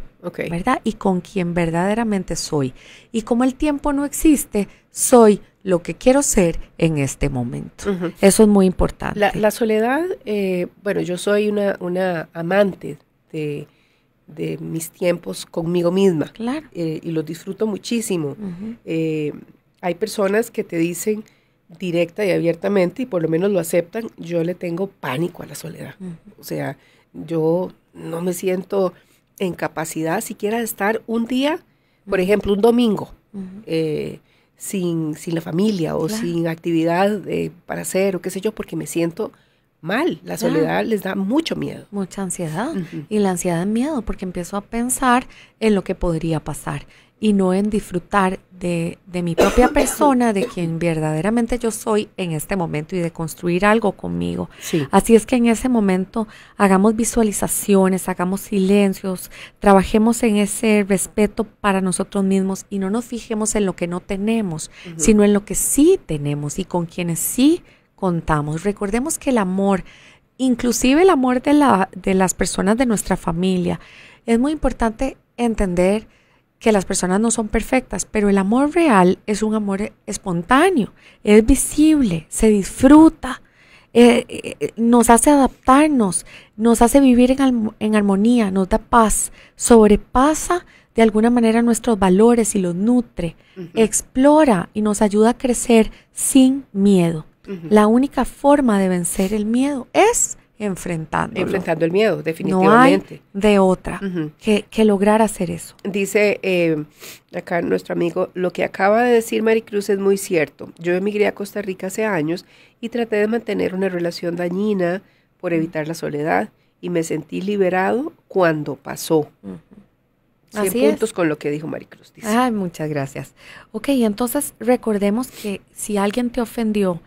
¿Verdad? Y con quien verdaderamente soy. Y como el tiempo no existe, soy lo que quiero ser en este momento. Eso es muy importante. La, soledad, eh, bueno, yo soy una, una amante de, mis tiempos conmigo misma. Claro. Eh, y los disfruto muchísimo. Eh, hay personas que te dicen directa y abiertamente, y por lo menos lo aceptan, yo le tengo pánico a la soledad. O sea, yo no me siento en capacidad siquiera de estar un día, por ejemplo, un domingo sin, sin la familia o sin actividad para hacer o qué sé yo, porque me siento mal. La soledad les da mucho miedo. Mucha ansiedad. Y la ansiedad es miedo porque empiezo a pensar en lo que podría pasar y no en disfrutar de, de, mi propia persona, de quien verdaderamente yo soy en este momento y de construir algo conmigo. Así es que en ese momento hagamos visualizaciones, hagamos silencios, trabajemos en ese respeto para nosotros mismos y no nos fijemos en lo que no tenemos, sino en lo que sí tenemos y con quienes sí contamos. Recordemos que el amor, inclusive el amor de, la, de las personas de nuestra familia, es muy importante entender que las personas no son perfectas, pero el amor real es un amor espontáneo, es visible, se disfruta, eh, eh, nos hace adaptarnos, nos hace vivir en, en, armonía, nos da paz, sobrepasa de alguna manera nuestros valores y los nutre, explora y nos ayuda a crecer sin miedo. La única forma de vencer el miedo es enfrentando. Enfrentando el miedo, definitivamente. No hay de otra que, que, lograr hacer eso. Dice eh, acá nuestro amigo, lo que acaba de decir Maricruz es muy cierto. Yo emigré a Costa Rica hace años y traté de mantener una relación dañina por evitar la soledad y me sentí liberado cuando pasó. Cien puntos con lo que dijo Maricruz. Dice. Ay, muchas gracias. Ok, entonces recordemos que si alguien te ofendió,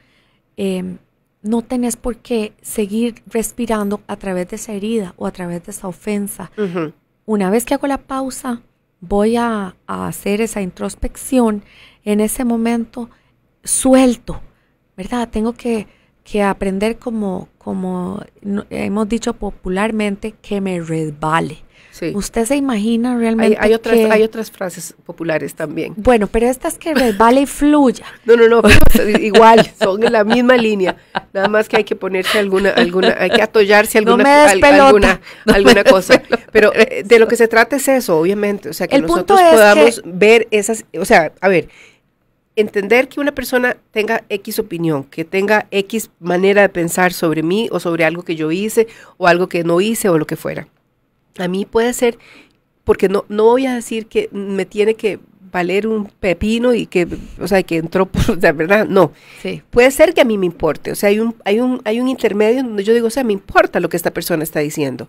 eh, no tenés por qué seguir respirando a través de esa herida o a través de esa ofensa. Una vez que hago la pausa, voy a, hacer esa introspección. En ese momento, suelto, ¿verdad? Tengo que, que aprender como, como hemos dicho popularmente, que me resbale. ¿Usted se imagina realmente? Hay, otras, hay otras frases populares también. Bueno, pero esta es que resbale y fluya. No, no, no, igual, son en la misma línea. Nada más que hay que ponerse alguna, alguna, hay que atollarse alguna, alguna, alguna cosa. Pero eh, de lo que se trata es eso, obviamente. O sea, que nosotros podamos ver esas, o sea, a ver, entender que una persona tenga X opinión, que tenga X manera de pensar sobre mí o sobre algo que yo hice o algo que no hice o lo que fuera a mí puede ser, porque no, no voy a decir que me tiene que valer un pepino y que, o sea, que entró por, de verdad, no. Sí. Puede ser que a mí me importe, o sea, hay un, hay un, hay un intermedio donde yo digo, o sea, me importa lo que esta persona está diciendo.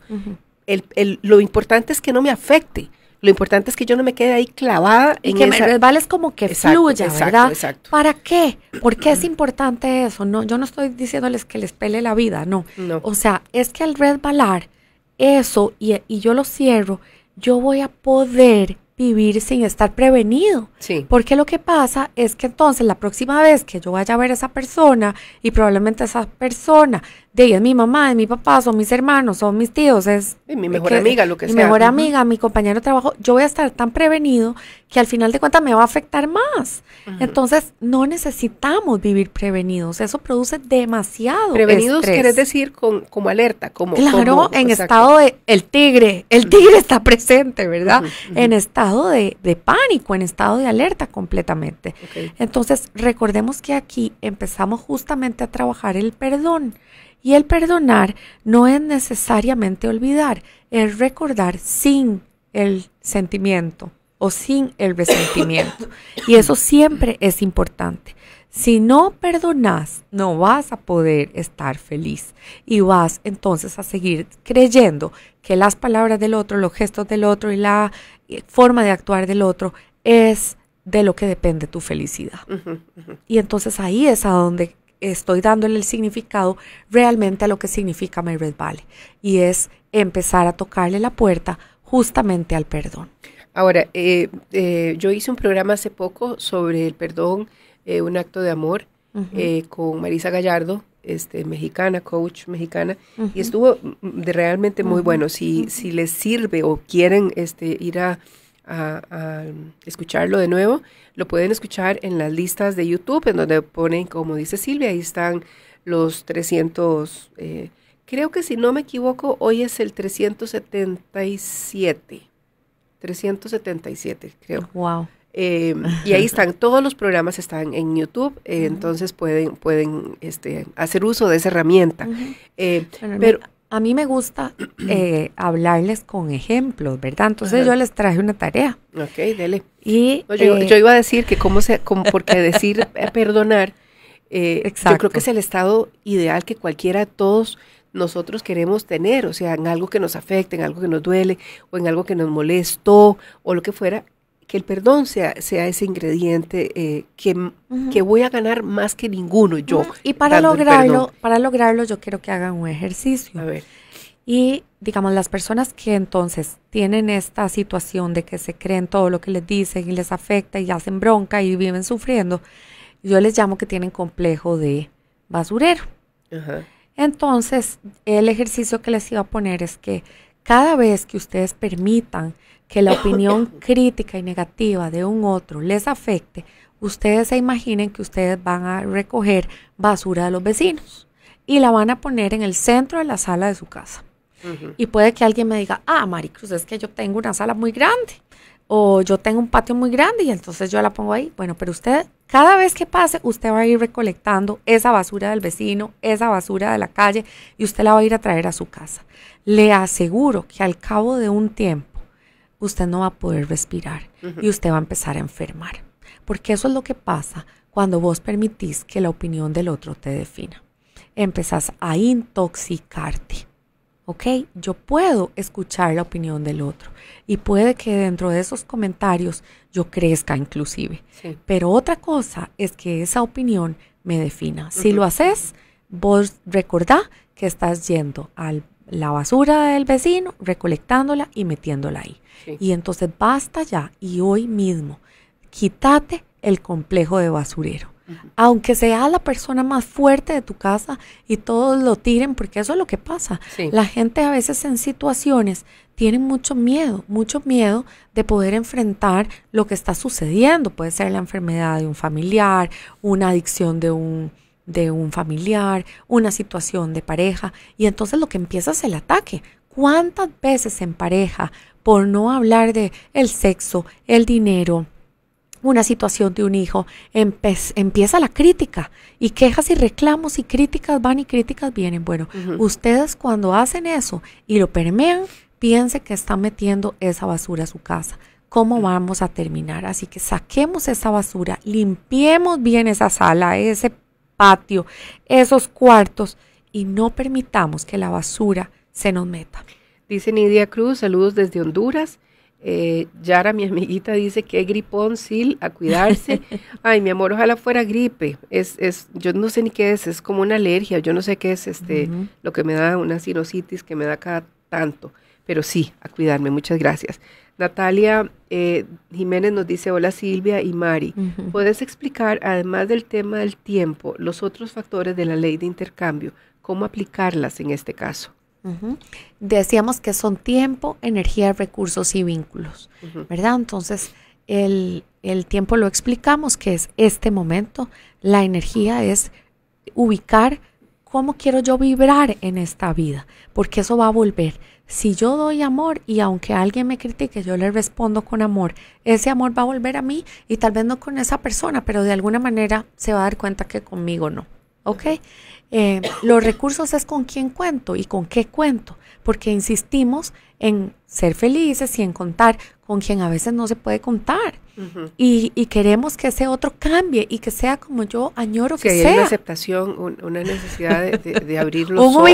el, el, lo importante es que no me afecte. Lo importante es que yo no me quede ahí clavada y en que esa... me como que fluya, ¿verdad? Exacto. ¿Para qué? ¿Por qué es importante eso? No, yo no estoy diciéndoles que les pele la vida, no. no. O sea, es que al resbalar eso y, y yo lo cierro, yo voy a poder vivir sin estar prevenido. Sí. Porque lo que pasa es que entonces la próxima vez que yo vaya a ver a esa persona y probablemente esa persona de ella es mi mamá, es mi papá, son mis hermanos, son mis tíos, es mi mejor amiga, lo que sea. Mi mejor amiga, mi compañero de trabajo, yo voy a estar tan prevenido que al final de cuentas me va a afectar más. Entonces, no necesitamos vivir prevenidos, eso produce demasiado Prevenidos quiere decir con, como alerta, como Claro, en estado de el tigre, el tigre está presente, ¿verdad? En estado de, de, pánico, en estado de alerta completamente. Entonces, recordemos que aquí empezamos justamente a trabajar el perdón. Y el perdonar no es necesariamente olvidar, es recordar sin el sentimiento o sin el resentimiento. Y eso siempre es importante. Si no perdonas, no vas a poder estar feliz y vas entonces a seguir creyendo que las palabras del otro, los gestos del otro y la eh, forma de actuar del otro es de lo que depende tu felicidad. Y entonces ahí es a donde estoy dándole el significado realmente a lo que significa My Red Valley. Y es empezar a tocarle la puerta justamente al perdón. Ahora, eh, eh, yo hice un programa hace poco sobre el perdón, eh, un acto de amor, con Marisa Gallardo, este, mexicana, coach mexicana, y estuvo de realmente muy bueno. Si, si les sirve o quieren este, ir a, a, escucharlo de nuevo, lo pueden escuchar en las listas de YouTube, en donde ponen, como dice Silvia, ahí están los 300, creo que si no me equivoco, hoy es el 377. 377, creo. Wow. Eh, y ahí están, todos los programas están en YouTube, eh, entonces pueden, pueden este, hacer uso de esa herramienta. Eh, pero a mí me gusta hablarles con ejemplos, ¿verdad? Entonces yo les traje una tarea. Ok, dele. Y, yo, iba a decir que cómo se, como porque decir perdonar, yo creo que es el estado ideal que cualquiera de todos nosotros queremos tener, o sea, en algo que nos afecte, en algo que nos duele, o en algo que nos molestó, o lo que fuera, que el perdón sea, sea ese ingrediente eh, que, que, voy a ganar más que ninguno yo. Y para lograrlo, para lograrlo yo quiero que hagan un ejercicio. A ver. Y digamos, las personas que entonces tienen esta situación de que se creen todo lo que les dicen y les afecta y hacen bronca y viven sufriendo, yo les llamo que tienen complejo de basurero. Ajá. Entonces, el ejercicio que les iba a poner es que cada vez que ustedes permitan que la opinión crítica y negativa de un otro les afecte, ustedes se imaginen que ustedes van a recoger basura de los vecinos y la van a poner en el centro de la sala de su casa. Y puede que alguien me diga, ah, Maricruz, es que yo tengo una sala muy grande o yo tengo un patio muy grande y entonces yo la pongo ahí. Bueno, pero usted, cada vez que pase, usted va a ir recolectando esa basura del vecino, esa basura de la calle y usted la va a ir a traer a su casa. Le aseguro que al cabo de un tiempo, usted no va a poder respirar y usted va a empezar a enfermar. Porque eso es lo que pasa cuando vos permitís que la opinión del otro te defina. Empezás a intoxicarte. ¿Ok? Yo puedo escuchar la opinión del otro y puede que dentro de esos comentarios yo crezca inclusive. Pero otra cosa es que esa opinión me defina. Si lo haces, vos recordá que estás yendo a la basura del vecino, recolectándola y metiéndola ahí. Y entonces basta ya y hoy mismo, quítate el complejo de basurero aunque sea la persona más fuerte de tu casa y todos lo tiren, porque eso es lo que pasa. La gente a veces en situaciones tiene mucho miedo, mucho miedo de poder enfrentar lo que está sucediendo. Puede ser la enfermedad de un familiar, una adicción de un de un familiar, una situación de pareja, y entonces lo que empieza es el ataque. ¿Cuántas veces en pareja, por no hablar de el sexo, el dinero, una situación de un hijo, empieza la crítica y quejas y reclamos y críticas van y críticas vienen. Bueno, ustedes cuando hacen eso y lo permean, piense que están metiendo esa basura a su casa. ¿Cómo vamos a terminar? Así que saquemos esa basura, limpiemos bien esa sala, ese patio, esos cuartos y no permitamos que la basura se nos meta. Dice Nidia Cruz, saludos desde Honduras. Eh, Yara, mi amiguita, dice que hay gripón, sil, a cuidarse. Ay, mi amor, ojalá fuera gripe. Es, es, yo no sé ni qué es, es como una alergia. Yo no sé qué es este, lo que me da una sinusitis que me da cada tanto. Pero sí, a cuidarme. Muchas gracias. Natalia eh, Jiménez nos dice, hola Silvia y Mari. ¿Puedes explicar, además del tema del tiempo, los otros factores de la ley de intercambio? ¿Cómo aplicarlas en este caso? Decíamos que son tiempo, energía, recursos y vínculos, ¿verdad? Entonces, el, el tiempo lo explicamos, que es este momento. La energía es ubicar cómo quiero yo vibrar en esta vida, porque eso va a volver. Si yo doy amor y aunque alguien me critique, yo le respondo con amor, ese amor va a volver a mí y tal vez no con esa persona, pero de alguna manera se va a dar cuenta que conmigo no. ¿Ok? Eh, los recursos es con quién cuento y con qué cuento, porque insistimos en ser felices y en contar con quien a veces no se puede contar. Y, queremos que ese otro cambie y que sea como yo añoro que, sea. Hay una aceptación, una necesidad de, de, abrir los Un ojos.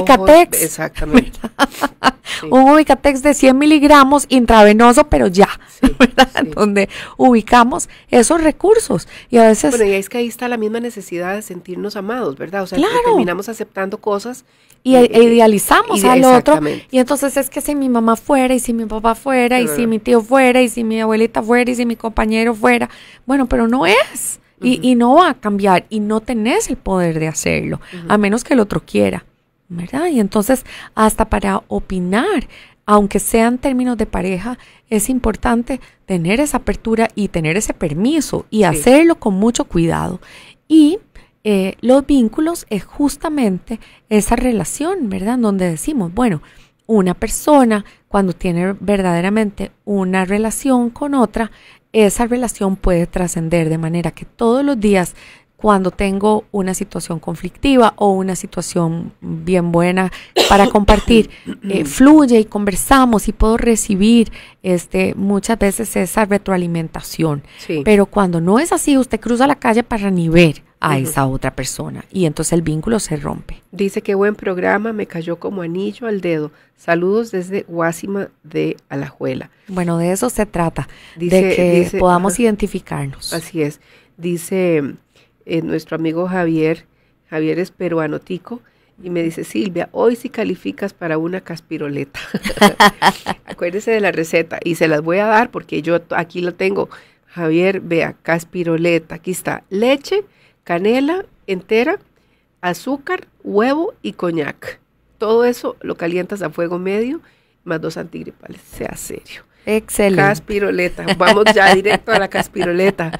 Exactamente. un Ubicatex de 100 miligramos intravenoso, pero ya, ¿verdad? Donde ubicamos esos recursos. Y a veces... Bueno, y es que ahí está la misma necesidad de sentirnos amados, ¿verdad? O sea, terminamos aceptando cosas. Y, e, e idealizamos al otro. Y entonces es que si mi mamá fuera, y si mi papá fuera, y si mi tío fuera, y si mi abuelita fuera, y si mi compañero fuera. Bueno, pero no es. y, no va a cambiar. Y no tenés el poder de hacerlo, a menos que el otro quiera. ¿verdad? Y entonces, hasta para opinar, aunque sean términos de pareja, es importante tener esa apertura y tener ese permiso y hacerlo con mucho cuidado. Y eh, los vínculos es justamente esa relación, ¿verdad? Donde decimos, bueno, una persona cuando tiene verdaderamente una relación con otra, esa relación puede trascender de manera que todos los días cuando tengo una situación conflictiva o una situación bien buena para compartir, eh, fluye y conversamos y puedo recibir este, muchas veces esa retroalimentación. Pero cuando no es así, usted cruza la calle para ni ver a esa otra persona y entonces el vínculo se rompe. Dice que buen programa, me cayó como anillo al dedo. Saludos desde Guásima de Alajuela. Bueno, de eso se trata, de que podamos identificarnos. Así es. Dice eh, nuestro amigo Javier, Javier es peruano tico, y me dice, Silvia, hoy sí calificas para una caspiroleta. Acuérdese de la receta y se las voy a dar porque yo aquí lo tengo. Javier, vea, caspiroleta, aquí está, leche, canela entera, azúcar, huevo y coñac. Todo eso lo calientas a fuego medio, más dos antigripales, sea serio. Excelente. Caspiroleta. Vamos ya directo a la caspiroleta.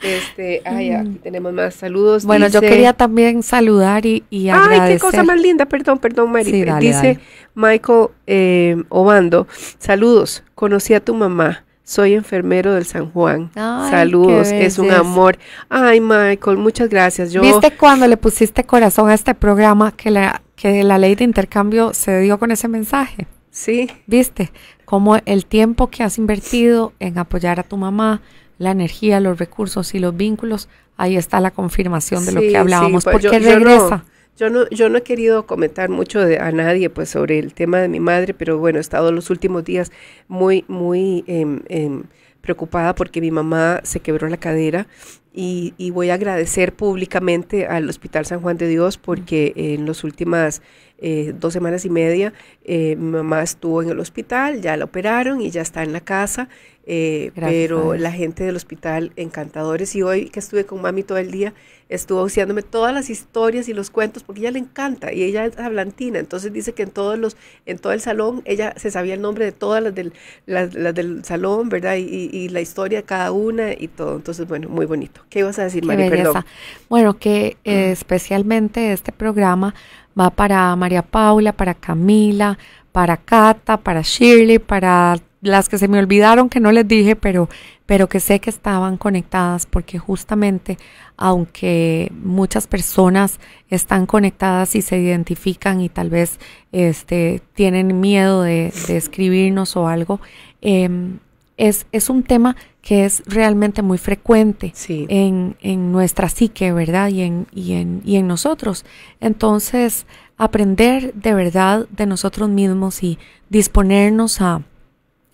Este, ay, aquí mm. tenemos más saludos. Bueno, yo quería también saludar y, y agradecer. Ay, qué cosa más linda. Perdón, perdón, Mary. Dice Michael eh, Obando. Saludos. Conocí a tu mamá. Soy enfermero del San Juan. Saludos, es un amor. Ay, Michael, muchas gracias. Yo... ¿Viste cuando le pusiste corazón a este programa que la, que la ley de intercambio se dio con ese mensaje? Sí. ¿Viste? Como el tiempo que has invertido en apoyar a tu mamá, la energía, los recursos y los vínculos, ahí está la confirmación de lo que hablábamos. Sí, pues porque regresa. Yo no, yo no he querido comentar mucho de, a nadie pues sobre el tema de mi madre, pero bueno, he estado los últimos días muy, muy em, preocupada porque mi mamá se quebró la cadera y, y, voy a agradecer públicamente al Hospital San Juan de Dios porque en las últimas eh, dos semanas y media. Eh, mi mamá estuvo en el hospital, ya la operaron y ya está en la casa, eh, pero la gente del hospital encantadores y hoy que estuve con mami todo el día, estuvo haciéndome todas las historias y los cuentos porque ella le encanta y ella es hablantina, entonces dice que en todos los, en todo el salón ella se sabía el nombre de todas las del, las, del salón, ¿verdad? Y, la historia de cada una y todo, entonces bueno, muy bonito. ¿Qué ibas a decir, María? Perdón. Bueno, que especialmente este programa va para María Paula, para Camila, para Cata, para Shirley, para las que se me olvidaron que no les dije, pero, pero que sé que estaban conectadas porque justamente aunque muchas personas están conectadas y se identifican y tal vez este, tienen miedo de, escribirnos o algo, em, es, es un tema que es realmente muy frecuente en, en, nuestra psique, ¿verdad? Y en, y, en, y en nosotros. Entonces, aprender de verdad de nosotros mismos y disponernos a,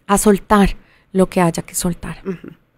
a soltar lo que haya que soltar.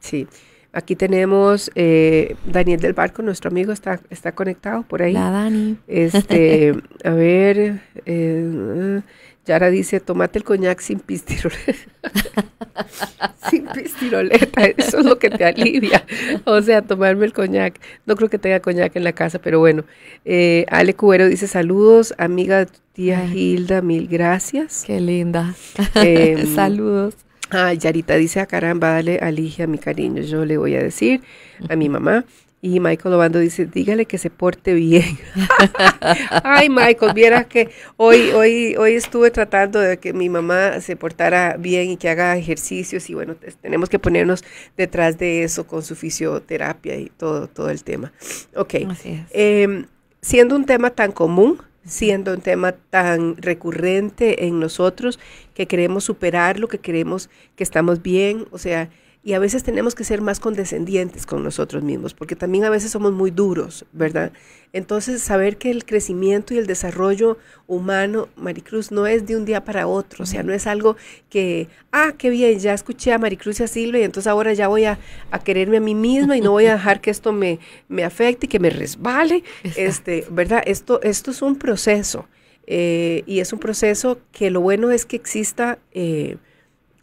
Sí. Aquí tenemos eh, Daniel del Barco, nuestro amigo, está, está conectado por ahí. La Dani. Este, a ver, eh, Yara dice, tomate el coñac sin pistiroleta. sin pistiroleta, eso es lo que te alivia. O sea, tomarme el coñac. No creo que tenga coñac en la casa, pero bueno. Eh, Ale Cubero dice, saludos, amiga tía Hilda, mil gracias. Qué linda. Em, saludos. Ay, Yarita dice, a ah, caramba, dale a Ligia mi cariño. Yo le voy a decir a mi mamá. Y Michael Obando dice, dígale que se porte bien. Ay, Michael, vieras que hoy, hoy, hoy estuve tratando de que mi mamá se portara bien y que haga ejercicios y bueno, tenemos que ponernos detrás de eso con su fisioterapia y todo, todo el tema. Ok. Em, siendo un tema tan común, siendo un tema tan recurrente en nosotros, que queremos superarlo, que queremos que estamos bien, o sea, y a veces tenemos que ser más condescendientes con nosotros mismos, porque también a veces somos muy duros, ¿verdad? Entonces, saber que el crecimiento y el desarrollo humano, Maricruz, no es de un día para otro, o sea, no es algo que, ah, qué bien, ya escuché a Maricruz y a Silvia, y entonces ahora ya voy a, quererme a mí misma y no voy a dejar que esto me, me afecte y que me resbale, este, ¿verdad? Esto, esto es un proceso, eh, y es un proceso que lo bueno es que exista... Eh,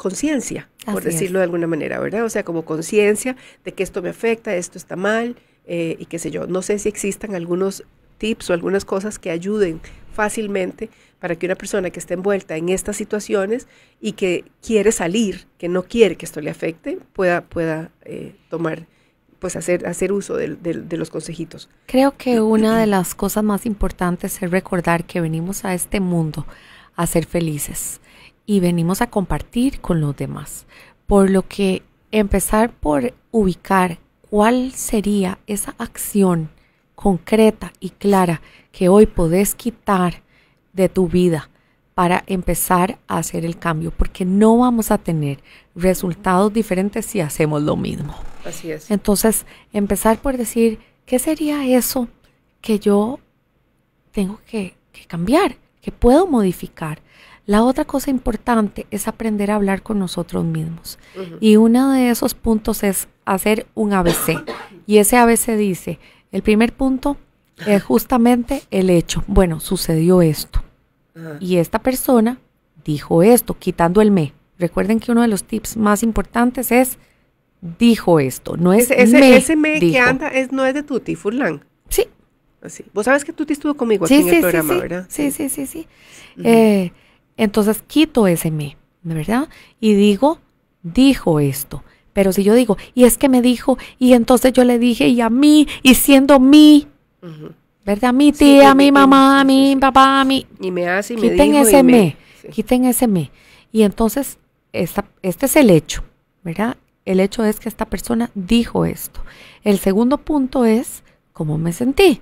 conciencia, por decirlo de alguna manera, ¿verdad? O sea, como conciencia de que esto me afecta, esto está mal eh, y qué sé yo. No sé si existan algunos tips o algunas cosas que ayuden fácilmente para que una persona que esté envuelta en estas situaciones y que quiere salir, que no quiere que esto le afecte, pueda, pueda eh, tomar, pues hacer, hacer uso de, de, los consejitos. Creo que una de las cosas más importantes es recordar que venimos a este mundo a ser felices y venimos a compartir con los demás. Por lo que empezar por ubicar cuál sería esa acción concreta y clara que hoy podés quitar de tu vida para empezar a hacer el cambio, porque no vamos a tener resultados diferentes si hacemos lo mismo. Así es. Entonces, empezar por decir, ¿qué sería eso que yo tengo que, que cambiar, que puedo modificar? La otra cosa importante es aprender a hablar con nosotros mismos. Y uno de esos puntos es hacer un ABC. Y ese ABC dice, el primer punto es justamente el hecho. Bueno, sucedió esto. Y esta persona dijo esto, quitando el me. Recuerden que uno de los tips más importantes es dijo esto, no es ese, me. Ese me que anda es, no es de Tuti, Furlan. Sí. Así. Vos sabes que Tuti estuvo conmigo aquí en el programa, ¿verdad? Sí, sí, sí, sí. eh, entonces quito ese me, ¿verdad? Y digo, dijo esto. Pero si yo digo, y es que me dijo, y entonces yo le dije, y a mí, y siendo mí, ¿verdad? Mi tía, mi mamá, mi papá, mi... Y me hace y me Quiten ese me, quiten ese me. Y entonces, esta, este es el hecho, ¿verdad? El hecho es que esta persona dijo esto. El segundo punto es cómo me sentí.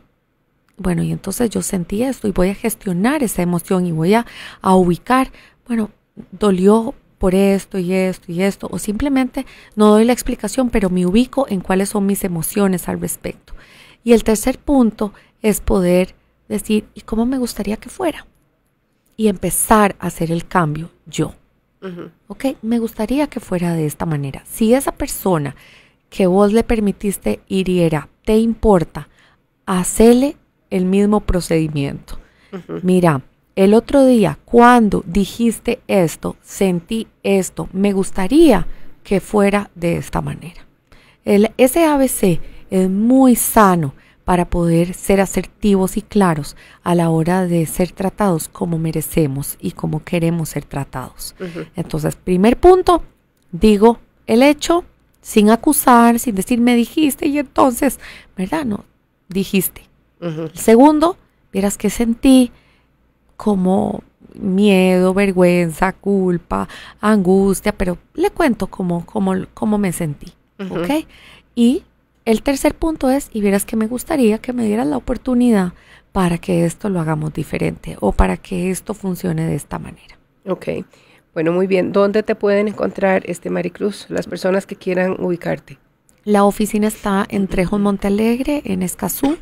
Bueno, y entonces yo sentí esto y voy a gestionar esa emoción y voy a, ubicar, bueno, dolió por esto y esto y esto, o simplemente no doy la explicación, pero me ubico en cuáles son mis emociones al respecto. Y el tercer punto es poder decir, ¿y cómo me gustaría que fuera? Y empezar a hacer el cambio yo. Ok, me gustaría que fuera de esta manera. Si esa persona que vos le permitiste hiriera te importa, hacele el mismo procedimiento. Mira, el otro día cuando dijiste esto, sentí esto, me gustaría que fuera de esta manera. El, ese ABC es muy sano para poder ser asertivos y claros a la hora de ser tratados como merecemos y como queremos ser tratados. Entonces, primer punto, digo el hecho sin acusar, sin decir me dijiste y entonces, ¿verdad? No, dijiste. El segundo, vieras que sentí como miedo, vergüenza, culpa, angustia, pero le cuento cómo, cómo, me sentí. ¿Ok? Y el tercer punto es, y vieras que me gustaría que me dieras la oportunidad para que esto lo hagamos diferente o para que esto funcione de esta manera. Ok. Bueno, muy bien. ¿Dónde te pueden encontrar, este Maricruz, las personas que quieran ubicarte? La oficina está en Trejo Montalegre, en Escazú,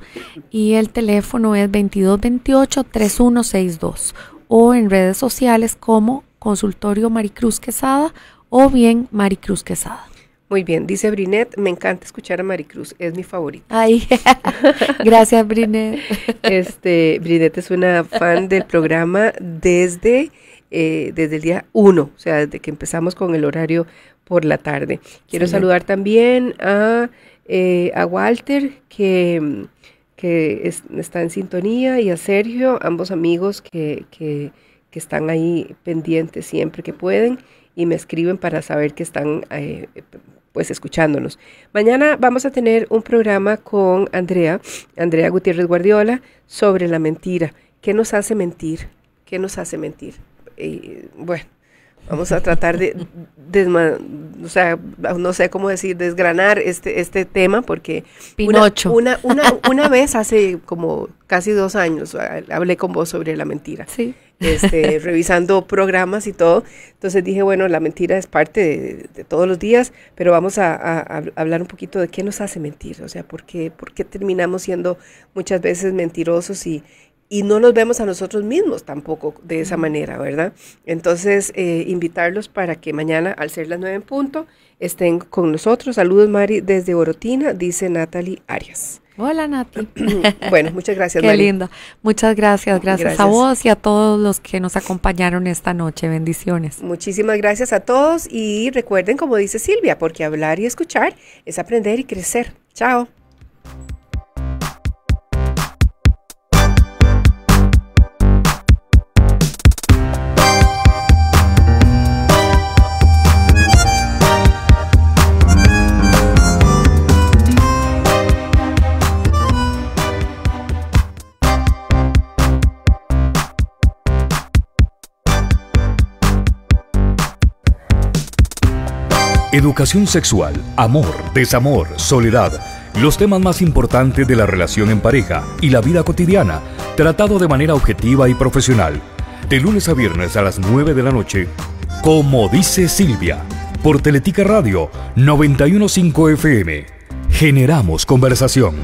y el teléfono es 2228-3162 o en redes sociales como Consultorio Maricruz Quesada o bien Maricruz Quesada. Muy bien, dice Brinet, me encanta escuchar a Maricruz, es mi favorita. Ay, gracias Brinet. Este, Brinet es una fan del programa desde, eh, desde el día uno, o sea, desde que empezamos con el horario por la tarde. Quiero saludar también a, eh, a Walter, que, que está en sintonía, y a Sergio, ambos amigos que, que, que, están ahí pendientes siempre que pueden y me escriben para saber que están eh, pues escuchándonos. Mañana vamos a tener un programa con Andrea, Andrea Gutiérrez Guardiola, sobre la mentira. ¿Qué nos hace mentir? ¿Qué nos hace mentir? Bueno, Vamos a tratar de, o sea, no sé cómo decir, desgranar este, este tema, porque Pinocho. Una, una, una, vez hace como casi dos años hablé con vos sobre la mentira. Sí. este, revisando programas y todo. Entonces dije, bueno, la mentira es parte de, todos los días, pero vamos a, hablar un poquito de qué nos hace mentir, o sea, por qué, por qué terminamos siendo muchas veces mentirosos y, y no nos vemos a nosotros mismos tampoco de esa manera, ¿verdad? Entonces, eh, invitarlos para que mañana, al ser las nueve en punto, estén con nosotros. Saludos, Mari, desde Orotina, dice Natalie Arias. Hola, Nati. bueno, muchas gracias, Qué linda. Muchas gracias, gracias, a vos y a todos los que nos acompañaron esta noche. Bendiciones. Muchísimas gracias a todos y recuerden, como dice Silvia, porque hablar y escuchar es aprender y crecer. Chao. Educación sexual, amor, desamor, soledad, los temas más importantes de la relación en pareja y la vida cotidiana, tratado de manera objetiva y profesional. De lunes a viernes a las 9 de la noche, como dice Silvia, por Teletica Radio 915 FM. Generamos conversación.